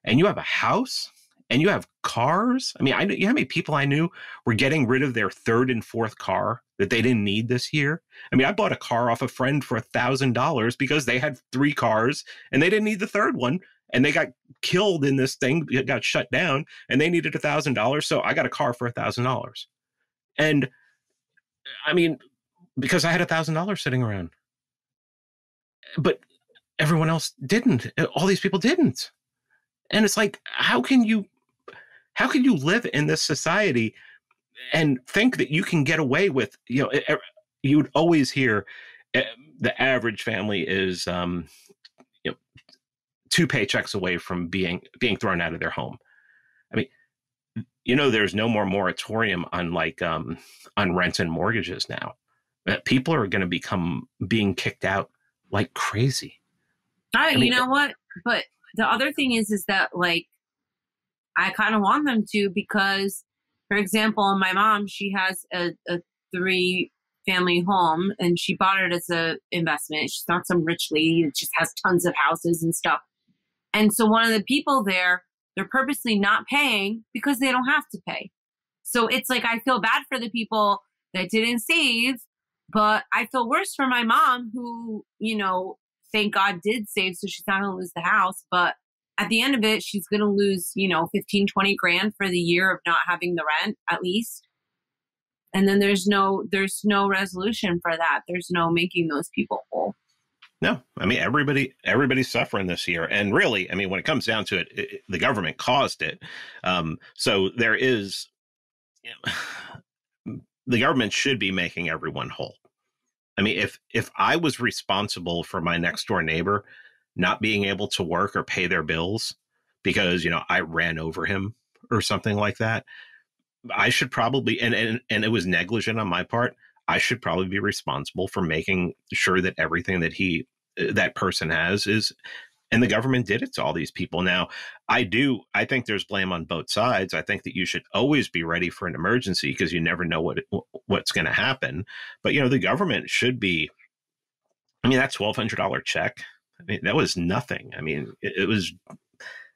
Speaker 3: and you have a house and you have cars, I mean, I you know how many people I knew were getting rid of their third and fourth car that they didn't need this year. I mean, I bought a car off a friend for a thousand dollars because they had three cars and they didn't need the third one and they got killed in this thing got shut down and they needed a thousand dollars so i got a car for a thousand dollars. And i mean because i had a thousand dollars sitting around. But everyone else didn't all these people didn't. And it's like how can you how can you live in this society and think that you can get away with you know you'd always hear eh, the average family is um, two paychecks away from being being thrown out of their home. I mean, you know, there's no more moratorium on like um, on rent and mortgages now. Uh, people are going to become being kicked out like crazy.
Speaker 2: I, I mean, you know what? But the other thing is, is that like I kind of want them to because, for example, my mom she has a, a three family home and she bought it as a investment. She's not some rich lady that just has tons of houses and stuff. And so one of the people there, they're purposely not paying because they don't have to pay. So it's like I feel bad for the people that didn't save, but I feel worse for my mom who, you know, thank God did save so she's not going to lose the house, but at the end of it, she's going to lose, you know, 15, 20 grand for the year of not having the rent at least. And then there's no there's no resolution for that. There's no making those people whole.
Speaker 3: No, I mean everybody everybody's suffering this year, and really, I mean when it comes down to it, it the government caused it. Um, so there is, you know, the government should be making everyone whole. I mean, if if I was responsible for my next door neighbor not being able to work or pay their bills because you know I ran over him or something like that, I should probably and and and it was negligent on my part. I should probably be responsible for making sure that everything that he uh, that person has is and the government did it to all these people now i do i think there's blame on both sides i think that you should always be ready for an emergency because you never know what what's going to happen but you know the government should be i mean that $1200 check i mean that was nothing i mean it, it was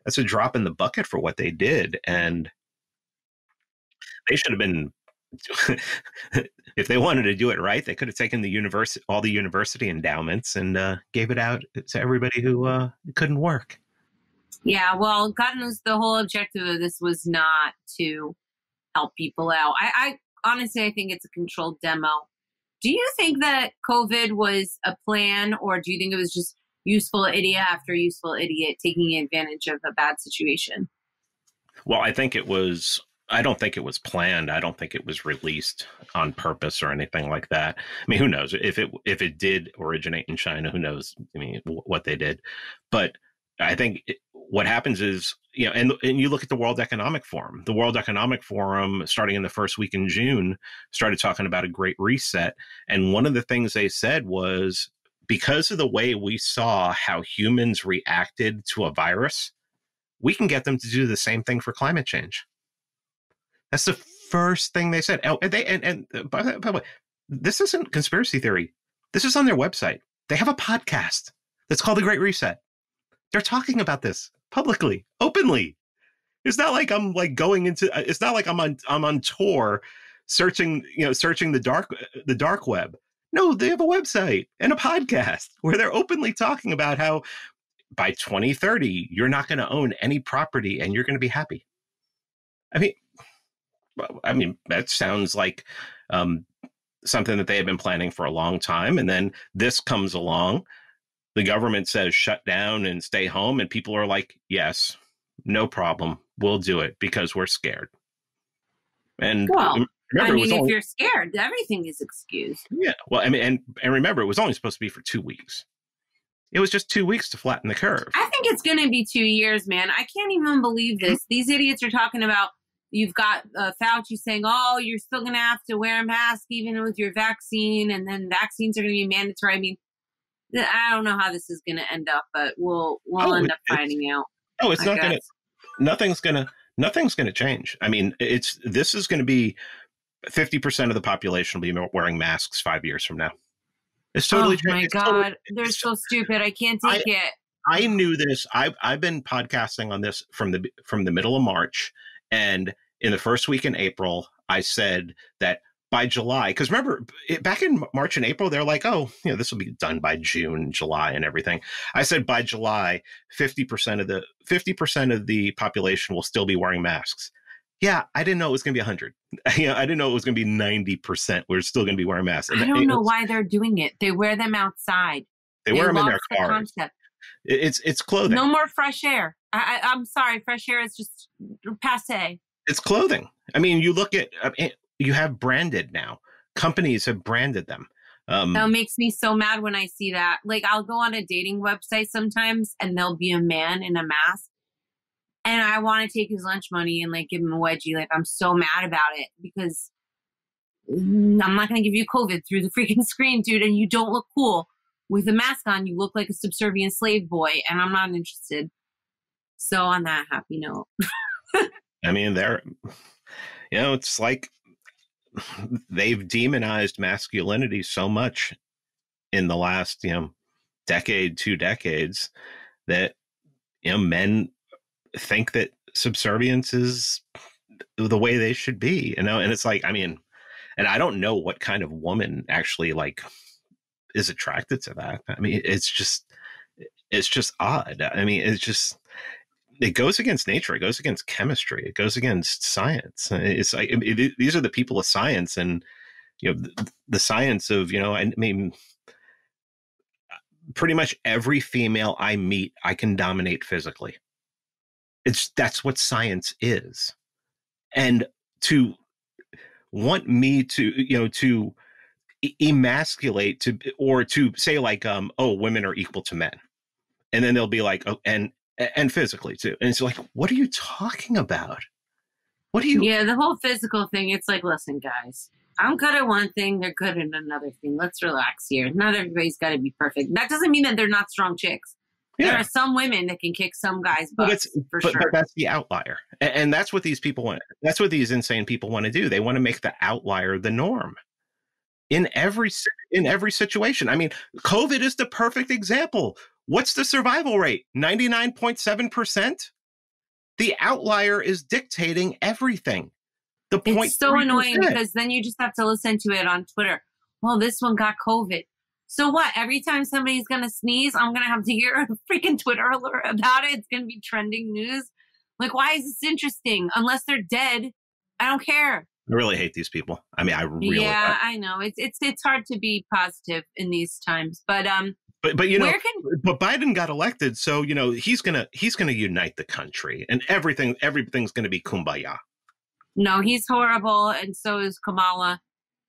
Speaker 3: that's a drop in the bucket for what they did and they should have been if they wanted to do it right, they could have taken the university, all the university endowments, and uh, gave it out to everybody who uh, couldn't work.
Speaker 2: Yeah, well, God knows the whole objective of this was not to help people out. I, I honestly, I think it's a controlled demo. Do you think that COVID was a plan, or do you think it was just useful idiot after useful idiot taking advantage of a bad situation?
Speaker 3: Well, I think it was I don't think it was planned. I don't think it was released on purpose or anything like that. I mean, who knows if it if it did originate in China? Who knows? I mean, what they did, but I think it, what happens is you know, and and you look at the World Economic Forum. The World Economic Forum, starting in the first week in June, started talking about a great reset, and one of the things they said was because of the way we saw how humans reacted to a virus, we can get them to do the same thing for climate change. That's the first thing they said. Oh, and they and, and uh, by, by the way, this isn't conspiracy theory. This is on their website. They have a podcast that's called The Great Reset. They're talking about this publicly, openly. It's not like I'm like going into. Uh, it's not like I'm on. I'm on Tor, searching. You know, searching the dark uh, the dark web. No, they have a website and a podcast where they're openly talking about how by 2030 you're not going to own any property and you're going to be happy. I mean, I mean, that sounds like um, something that they have been planning for a long time. And then this comes along. The government says shut down and stay home. And people are like, yes, no problem. We'll do it because we're scared. And
Speaker 2: well, remember, I mean, if only, you're scared, everything is excused.
Speaker 3: Yeah. Well, I mean, and, and remember, it was only supposed to be for two weeks. It was just two weeks to flatten the curve.
Speaker 2: I think it's going to be two years, man. I can't even believe this. These idiots are talking about You've got uh, Fauci saying, "Oh, you're still going to have to wear a mask even with your vaccine, and then vaccines are going to be mandatory." I mean, I don't know how this is going to end up, but we'll we'll oh, end up finding out.
Speaker 3: Oh, it's I not going to. Nothing's going to. Nothing's going to change. I mean, it's this is going to be fifty percent of the population will be wearing masks five years from now. It's oh totally.
Speaker 2: Oh my god, totally, they're so stupid. I can't take I, it.
Speaker 3: I knew this. I've I've been podcasting on this from the from the middle of March, and in the first week in April, I said that by July, because remember back in March and April, they're like, oh, you know, this will be done by June, July, and everything. I said by July, fifty percent of the fifty percent of the population will still be wearing masks. Yeah, I didn't know it was going to be hundred. Yeah, I didn't know it was going to be ninety percent. We're still going to be wearing masks.
Speaker 2: And I don't know why they're doing it. They wear them outside.
Speaker 3: They, they wear them in their cars. The it's it's clothing.
Speaker 2: No more fresh air. I, I, I'm sorry, fresh air is just passe
Speaker 3: it's clothing. I mean, you look at I mean, you have branded now. Companies have branded them.
Speaker 2: Um, that makes me so mad when I see that. Like, I'll go on a dating website sometimes, and there'll be a man in a mask, and I want to take his lunch money and like give him a wedgie. Like, I'm so mad about it because I'm not going to give you COVID through the freaking screen, dude, and you don't look cool with a mask on. You look like a subservient slave boy, and I'm not interested. So, on that happy note.
Speaker 3: I mean, they're, you know, it's like they've demonized masculinity so much in the last, you know, decade, two decades that, you know, men think that subservience is the way they should be, you know, and it's like, I mean, and I don't know what kind of woman actually like is attracted to that. I mean, it's just, it's just odd. I mean, it's just, it goes against nature. It goes against chemistry. It goes against science. It's like it, it, these are the people of science, and you know the, the science of you know. I mean, pretty much every female I meet, I can dominate physically. It's that's what science is, and to want me to you know to emasculate to or to say like um oh women are equal to men. And then they'll be like oh and and physically too. And it's like what are you talking about? What do you
Speaker 2: yeah the whole physical thing it's like listen guys i'm good at one thing they're good at another thing. Let's relax here. Not everybody's got to be perfect. That doesn't mean that they're not strong chicks yeah. there are some women that can kick some guys butts for
Speaker 3: but,
Speaker 2: sure
Speaker 3: but that's the outlier and, and that's what these people want that's what these insane people want to do they want to make the outlier the norm in every in every situation. I mean, COVID is the perfect example. What's the survival rate? 99.7%? The outlier is dictating everything.
Speaker 2: The point It's so annoying because then you just have to listen to it on Twitter. Well, this one got COVID. So what? Every time somebody's going to sneeze, I'm going to have to hear a freaking Twitter alert about it. It's going to be trending news. Like, why is this interesting? Unless they're dead, I don't care.
Speaker 3: I really hate these people. I mean, I really.
Speaker 2: Yeah, I, I know it's it's it's hard to be positive in these times, but um.
Speaker 3: But but you know, can, but Biden got elected, so you know he's gonna he's gonna unite the country, and everything everything's gonna be kumbaya.
Speaker 2: No, he's horrible, and so is Kamala.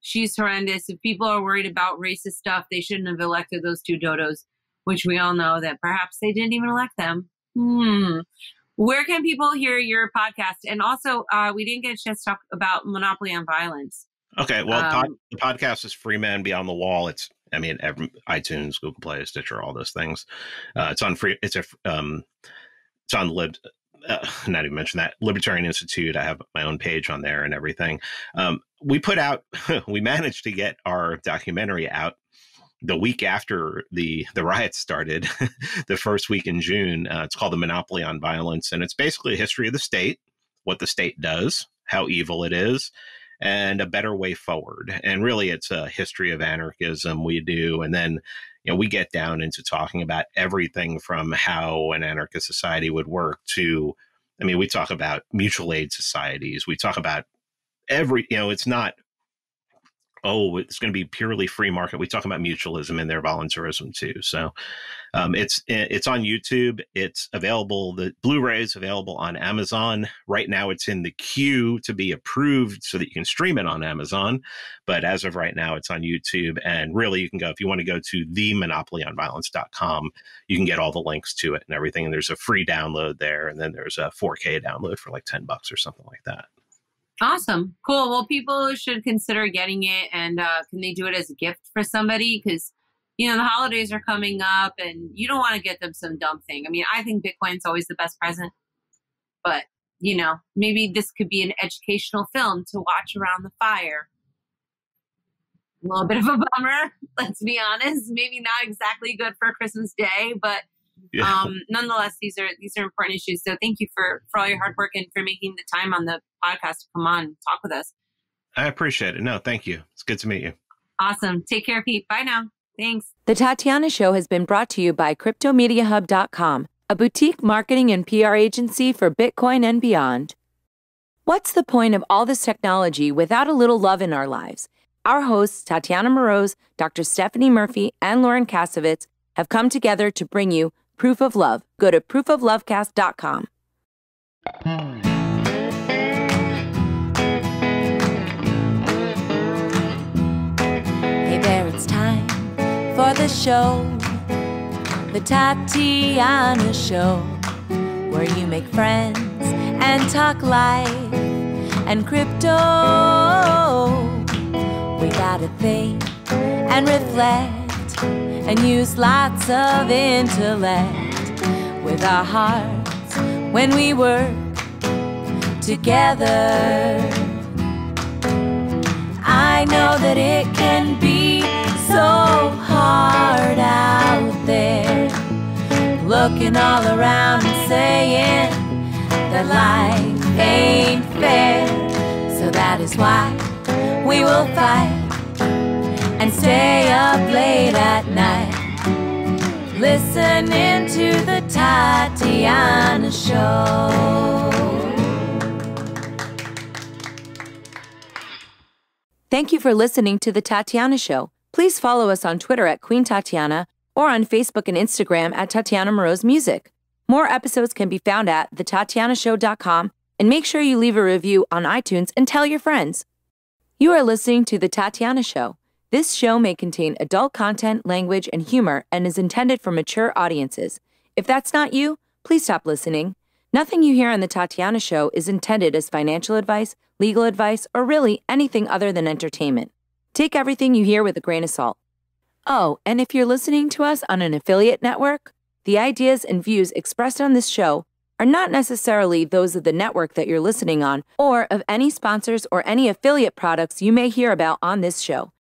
Speaker 2: She's horrendous. If people are worried about racist stuff, they shouldn't have elected those two dodos, which we all know that perhaps they didn't even elect them. Hmm. Where can people hear your podcast? And also, uh, we didn't get a chance to talk about Monopoly on Violence.
Speaker 3: Okay, well, um, pod, the podcast is Free Man Beyond the Wall. It's, I mean, every, iTunes, Google Play, Stitcher, all those things. Uh, it's on free. It's a, um, it's on lib. Uh, not even mention that Libertarian Institute. I have my own page on there and everything. Um, we put out, we managed to get our documentary out the week after the the riots started, the first week in June. Uh, it's called the Monopoly on Violence, and it's basically a history of the state, what the state does, how evil it is, and a better way forward. And really, it's a history of anarchism we do, and then you know we get down into talking about everything from how an anarchist society would work to, I mean, we talk about mutual aid societies, we talk about every you know it's not oh, it's going to be purely free market. We talk about mutualism and their voluntarism too. So um, it's it's on YouTube. It's available. The Blu-ray is available on Amazon right now. It's in the queue to be approved so that you can stream it on Amazon. But as of right now, it's on YouTube. And really, you can go if you want to go to the monopolyonviolence.com. You can get all the links to it and everything. And there's a free download there, and then there's a 4K download for like ten bucks or something like that.
Speaker 2: Awesome. Cool. Well, people should consider getting it. And uh, can they do it as a gift for somebody? Because, you know, the holidays are coming up and you don't want to get them some dumb thing. I mean, I think Bitcoin's always the best present. But, you know, maybe this could be an educational film to watch around the fire. A little bit of a bummer, let's be honest. Maybe not exactly good for Christmas Day, but yeah. Um, nonetheless, these are these are important issues. So thank you for for all your hard work and for making the time on the podcast to come on and talk with us.
Speaker 3: I appreciate it. No, thank you. It's good to meet you.
Speaker 2: Awesome. Take care, Pete. Bye now. Thanks.
Speaker 1: The Tatiana Show has been brought to you by CryptoMediaHub.com, a boutique marketing and PR agency for Bitcoin and beyond. What's the point of all this technology without a little love in our lives? Our hosts, Tatiana Moroz, Dr. Stephanie Murphy, and Lauren Kasovitz, have come together to bring you Proof of Love. Go to proofoflovecast.com. Hey there, it's time for the show. The Tatiana Show, where you make friends and talk life and crypto. We gotta think and reflect and use lots of intellect with our hearts when we work together. I know that it can be so hard out there, looking all around and saying that life ain't fair. So that is why we will fight and stay up late at night listening to the Tatiana Show. Thank you for listening to The Tatiana Show. Please follow us on Twitter at Queen Tatiana or on Facebook and Instagram at Tatiana Moroz Music. More episodes can be found at thetatianashow.com and make sure you leave a review on iTunes and tell your friends. You are listening to The Tatiana Show. This show may contain adult content, language, and humor and is intended for mature audiences. If that's not you, please stop listening. Nothing you hear on The Tatiana Show is intended as financial advice, legal advice, or really anything other than entertainment. Take everything you hear with a grain of salt. Oh, and if you're listening to us on an affiliate network, the ideas and views expressed on this show are not necessarily those of the network that you're listening on or of any sponsors or any affiliate products you may hear about on this show.